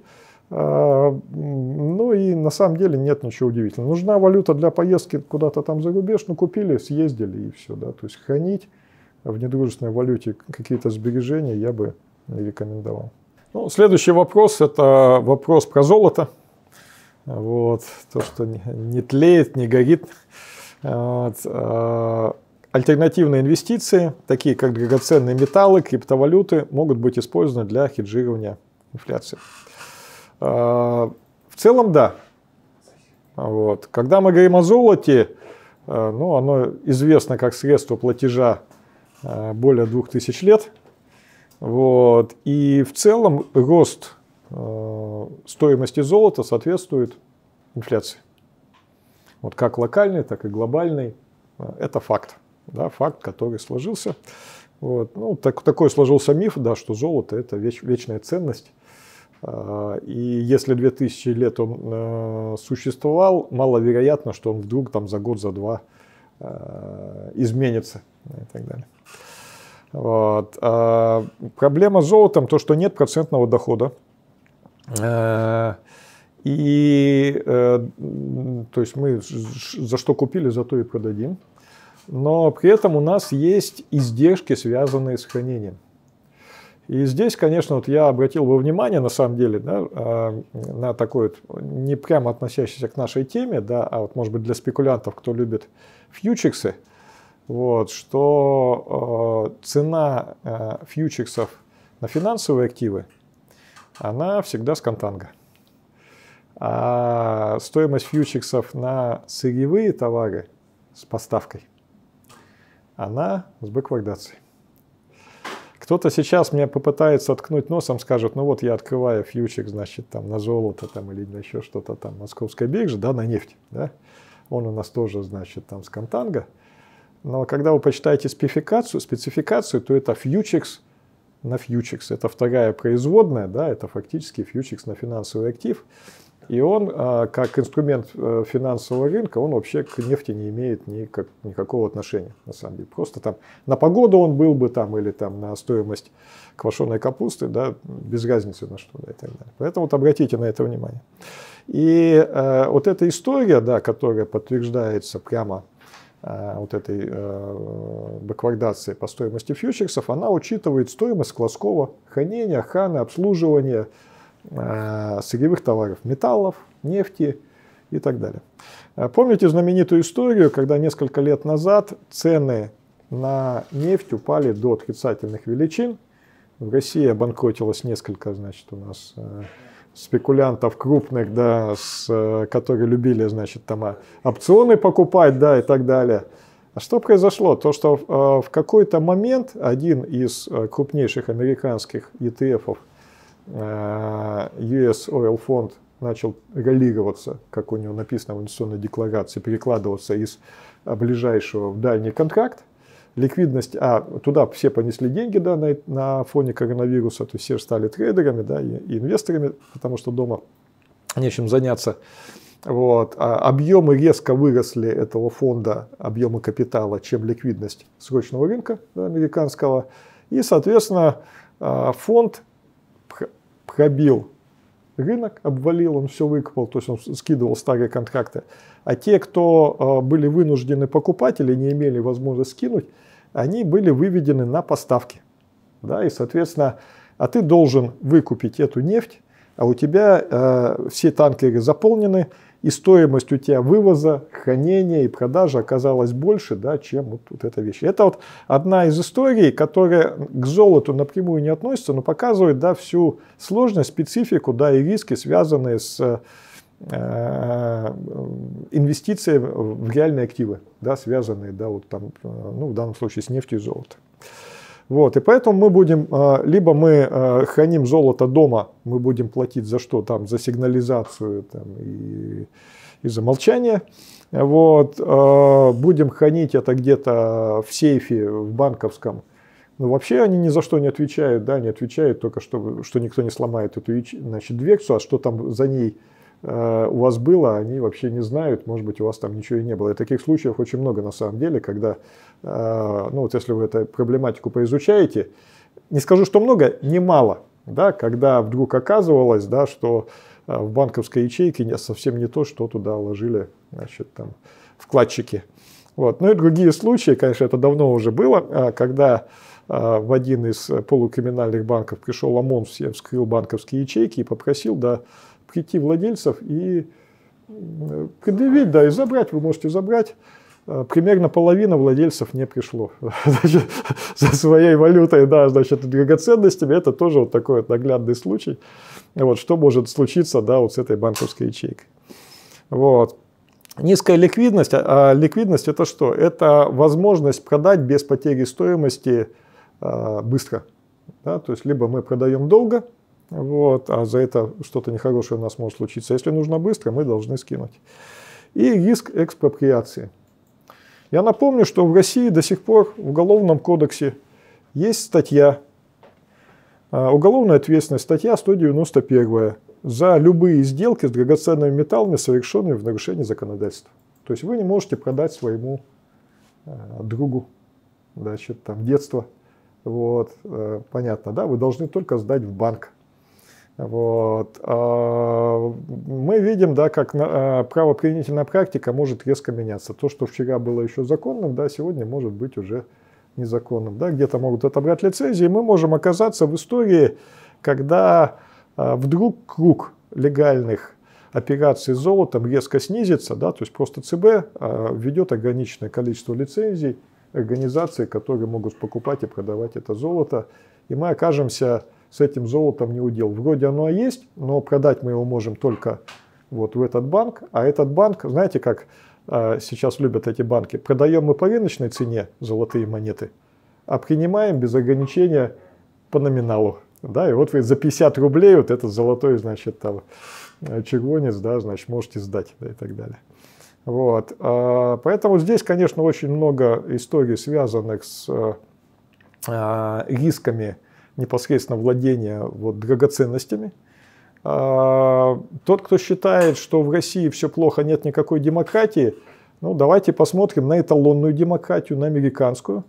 Speaker 1: А, ну и на самом деле нет ничего удивительного. Нужна валюта для поездки куда-то там за рубеж, ну купили, съездили и все, да. То есть хранить в недружественной валюте какие-то сбережения я бы не рекомендовал. Ну, следующий вопрос – это вопрос про золото. Вот, то, что не тлеет, не горит. Вот. А, альтернативные инвестиции, такие как драгоценные металлы, криптовалюты, могут быть использованы для хеджирования инфляции. А, в целом, да. Вот. Когда мы говорим о золоте, а, ну, оно известно как средство платежа более 2000 лет. Вот. И в целом рост Э, стоимости золота соответствует инфляции. Вот как локальный, так и глобальный. Э, это факт. Да, факт, который сложился. Вот. Ну, так, такой сложился миф, да, что золото это веч, вечная ценность. Э, и если 2000 лет он э, существовал, маловероятно, что он вдруг там за год, за два э, изменится и так далее. Вот. А проблема с золотом то, что нет процентного дохода Э, и э, то есть мы за что купили, за то и продадим. Но при этом у нас есть издержки, связанные с хранением. И здесь, конечно, вот я обратил бы внимание, на самом деле, да, а, на такой вот, не прямо относящийся к нашей теме, да, а вот, может быть, для спекулянтов, кто любит фьючерсы, вот, что э, цена э, фьючерсов на финансовые активы, она всегда с контанга. А стоимость фьючерсов на сырьевые товары с поставкой, она с бэквардацией. Кто-то сейчас мне попытается ткнуть носом, скажет, ну вот я открываю фьючер, значит, там на золото там, или на еще что-то там, московской бирже, да, на нефть, да. Он у нас тоже, значит, там с контанга. Но когда вы почитаете спецификацию, спецификацию то это фьючерс на фьючерс. Это вторая производная, да, это фактически фьючерс на финансовый актив. И он, а, как инструмент э, финансового рынка, он вообще к нефти не имеет никак, никакого отношения, на самом деле. Просто там на погоду он был бы там, или там на стоимость квашеной капусты, да, без разницы на что, да, и так далее. Поэтому вот обратите на это внимание. И э, вот эта история, да, которая подтверждается прямо вот этой э, баквардации по стоимости фьючерсов, она учитывает стоимость складского хранения, храны, обслуживания, Э, сырьевых товаров, металлов, нефти и так далее. Э, помните знаменитую историю, когда несколько лет назад цены на нефть упали до отрицательных величин. В России обанкротилось несколько, значит, у нас э, спекулянтов крупных, да, с, которые любили, значит, там опционы покупать, да, и так далее. А что произошло? То, что в какой-то момент один из крупнейших американских ETF Э, US Oil Fund начал регулироваться, как у него написано в инвестиционной декларации, перекладываться из ближайшего в дальний контракт. Ликвидность, а туда все понесли деньги да, на, на фоне коронавируса, то есть все стали трейдерами да, и, и инвесторами, потому что дома нечем заняться. Вот. А объемы резко выросли этого фонда, объемы капитала, чем ликвидность срочного рынка да, американского. И, соответственно, э, фонд пробил рынок, обвалил, он все выкопал, то есть он скидывал старые контракты. А те, кто а, были вынуждены покупать или не имели возможности скинуть, они были выведены на поставки. Да, и, соответственно, а ты должен выкупить эту нефть, а у тебя э, все танкеры заполнены, и стоимость у тебя вывоза, хранения и продажи оказалась больше, да, чем вот, вот эта вещь. Это вот одна из историй, которая к золоту напрямую не относится, но показывает да, всю сложность, специфику да, и риски, связанные с инвестиции в реальные активы, да, связанные да, вот там, ну, в данном случае с нефтью и золотом. Вот, и поэтому мы будем, а, либо мы храним золото дома, мы будем платить за что? Там, за сигнализацию там, и, и за молчание. Вот, будем хранить это где-то в сейфе, в банковском. Но вообще они ни за что не отвечают, да, не отвечают только, что, что никто не сломает эту значит, дверцу, а что там за ней Э, у вас было, они вообще не знают, может быть, у вас там ничего и не было. И таких случаев очень много на самом деле, когда, э, ну вот если вы эту проблематику поизучаете, не скажу, что много, немало, да, когда вдруг оказывалось, да, что э, в банковской ячейке совсем не то, что туда ложили значит, там, вкладчики. Вот. Ну и другие случаи, конечно, это давно уже было, когда в один из полукриминальных банков пришел ОМОН, все вскрыл банковские ячейки и попросил да, прийти владельцев и предъявить, да, и забрать, вы можете забрать. А, примерно половина владельцев не пришло <laughs> значит, за своей валютой, да, значит, драгоценностями. Это тоже вот такой вот наглядный случай. Вот, что может случиться, да, вот с этой банковской ячейкой. Вот. Низкая ликвидность. А, а ликвидность это что? Это возможность продать без потери стоимости а, быстро. Да? То есть, либо мы продаем долго, вот, а за это что-то нехорошее у нас может случиться. Если нужно быстро, мы должны скинуть. И риск экспроприации. Я напомню, что в России до сих пор в Уголовном кодексе есть статья, а, уголовная ответственность, статья 191 за любые сделки с драгоценными металлами, совершенные в нарушении законодательства. То есть вы не можете продать своему а, другу значит, там, детство. Вот, э, понятно, да? Вы должны только сдать в банк вот. А, мы видим, да, как а, правоприменительная практика может резко меняться. То, что вчера было еще законным, да, сегодня может быть уже незаконным, да, где-то могут отобрать лицензии, мы можем оказаться в истории, когда а, вдруг круг легальных операций с золотом резко снизится, да, то есть просто ЦБ введет ограниченное количество лицензий, организаций, которые могут покупать и продавать это золото, и мы окажемся с этим золотом не удел. Вроде оно есть, но продать мы его можем только вот в этот банк, а этот банк, знаете, как а, сейчас любят эти банки, продаем мы по рыночной цене золотые монеты, а принимаем без ограничения по номиналу. Да, и вот вы за 50 рублей вот этот золотой, значит, там, э, червонец, да, значит, можете сдать, да, и так далее. Вот. А, поэтому здесь, конечно, очень много историй, связанных с а, рисками непосредственно владения вот, драгоценностями. А, тот, кто считает, что в России все плохо, нет никакой демократии, ну, давайте посмотрим на эталонную демократию, на американскую.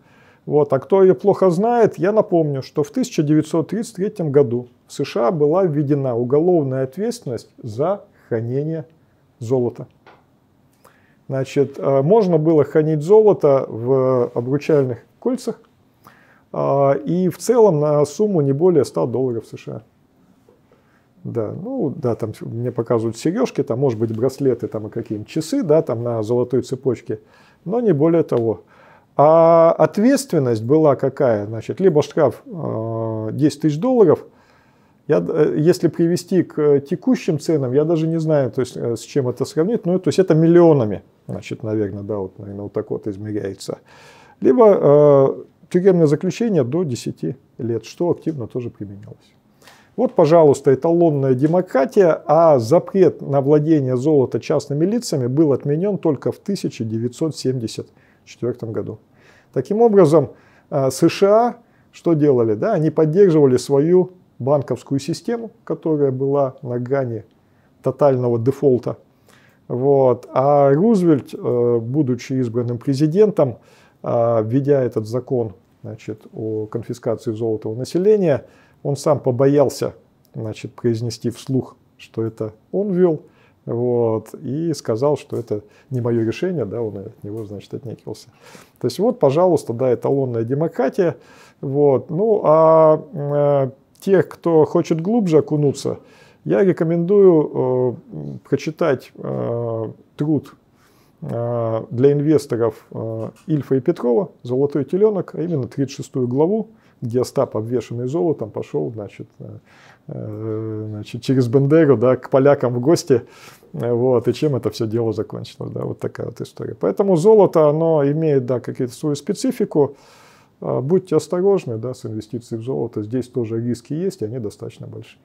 Speaker 1: Вот. А кто ее плохо знает, я напомню, что в 1933 году в США была введена уголовная ответственность за хранение золота. Значит, а, можно было хранить золото в обручальных кольцах, а, и в целом на сумму не более 100 долларов США. Да, ну да, там мне показывают сережки, там может быть браслеты, там и какие-нибудь часы, да, там на золотой цепочке, но не более того. А ответственность была какая? Значит, либо штраф 10 а, тысяч долларов, я, э, если привести к текущим ценам, я даже не знаю, то есть, э, с чем это сравнить, но то есть это миллионами, значит, наверное, да, вот, наверное, вот так вот измеряется. Либо э, тюремное заключение до 10 лет, что активно тоже применялось. Вот, пожалуйста, эталонная демократия, а запрет на владение золота частными лицами был отменен только в 1974 году. Таким образом, э, США что делали? Да, они поддерживали свою банковскую систему, которая была на грани тотального дефолта. Вот. А Рузвельт, э, будучи избранным президентом, э, введя этот закон значит, о конфискации золота у населения, он сам побоялся значит, произнести вслух, что это он вел, вот, и сказал, что это не мое решение, да, он от него, значит, отнекивался. То есть вот, пожалуйста, да, эталонная демократия, вот, ну, а э, тех, кто хочет глубже окунуться, я рекомендую э, прочитать э, труд для инвесторов э, Ильфа и Петрова «Золотой теленок», а именно 36 главу, где Остап, обвешанный золотом, пошел значит, э, э, значит, через Бендеру да, к полякам в гости. Вот, и чем это все дело закончилось. Да, вот такая вот история. Поэтому золото, оно имеет да, какую-то свою специфику. А, будьте осторожны да, с инвестицией в золото. Здесь тоже риски есть, и они достаточно большие.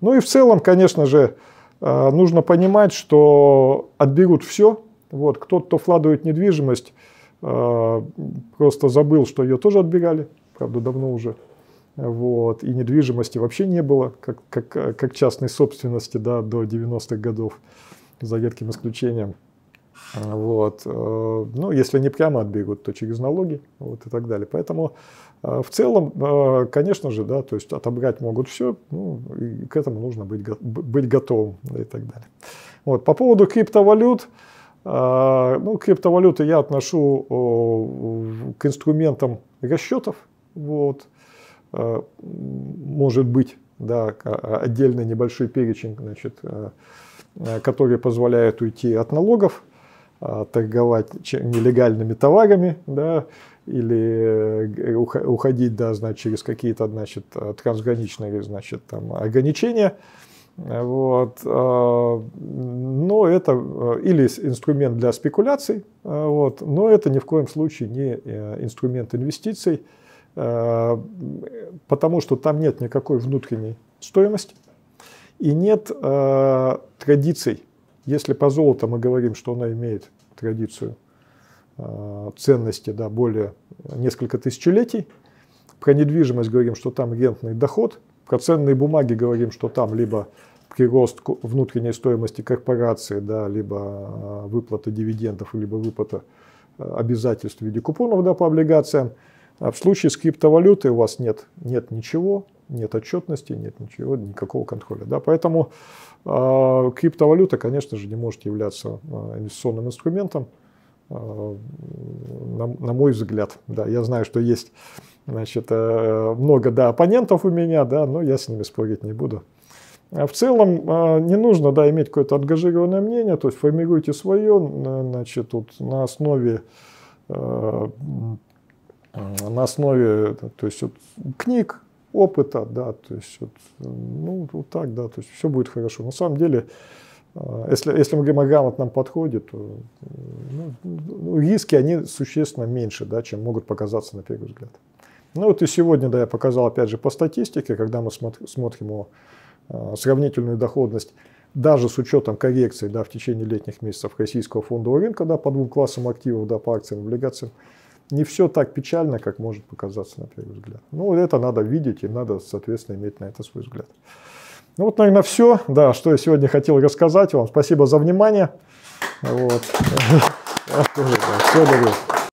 Speaker 1: Ну и в целом, конечно же, а, нужно понимать, что отберут все. Вот, кто-то, кто вкладывает недвижимость, а, просто забыл, что ее тоже отбирали правда, давно уже. Вот. И недвижимости вообще не было, как, как, как частной собственности да, до 90-х годов, за редким исключением. Вот. Э, ну, если не прямо отбегут, то через налоги вот, и так далее. Поэтому э, в целом, э, конечно же, да, то есть отобрать могут все, ну, и к этому нужно быть, быть готовым да, и так далее. Вот. По поводу криптовалют, ну, криптовалюты я отношу к инструментам расчетов, вот. Э, может быть, да, отдельный небольшой перечень, значит, э, э, который позволяет уйти от налогов, торговать нелегальными товарами, да, или уходить, да, значит, через какие-то, значит, трансграничные, значит, там, ограничения. Вот. Но это или инструмент для спекуляций, вот. но это ни в коем случае не инструмент инвестиций. Э, потому что там нет никакой внутренней стоимости и нет э, традиций. Если по золоту мы говорим, что она имеет традицию э, ценности да, более несколько тысячелетий, про недвижимость говорим, что там рентный доход, про ценные бумаги говорим, что там либо прирост внутренней стоимости корпорации, да, либо э, выплата дивидендов, либо выплата э, обязательств в виде купонов да, по облигациям – а в случае с криптовалютой у вас нет, нет ничего, нет отчетности, нет ничего, никакого контроля. Да? Поэтому э, криптовалюта, конечно же, не может являться э, инвестиционным инструментом. Э, на, на мой взгляд. Да, я знаю, что есть значит, много да, оппонентов у меня, да, но я с ними спорить не буду. А в целом не нужно да, иметь какое-то ангажированное мнение, то есть формируйте свое значит, вот, на основе на основе то есть, вот, книг, опыта, да, то есть вот, ну, вот так, да, то есть все будет хорошо. На самом деле, э, если, если мы говорим о грамотном подходе, то ну, ну, риски, они существенно меньше, да, чем могут показаться на первый взгляд. Ну вот и сегодня, да, я показал, опять же, по статистике, когда мы смотрим, о, э, сравнительную доходность, даже с учетом коррекции да, в течение летних месяцев российского фондового рынка да, по двум классам активов, да, по акциям, облигациям, не все так печально, как может показаться на первый взгляд. Ну, это надо видеть и надо, соответственно, иметь на это свой взгляд. Ну, вот, наверное, все, да, что я сегодня хотел рассказать вам. Спасибо за внимание. Вот. <laughs> Все,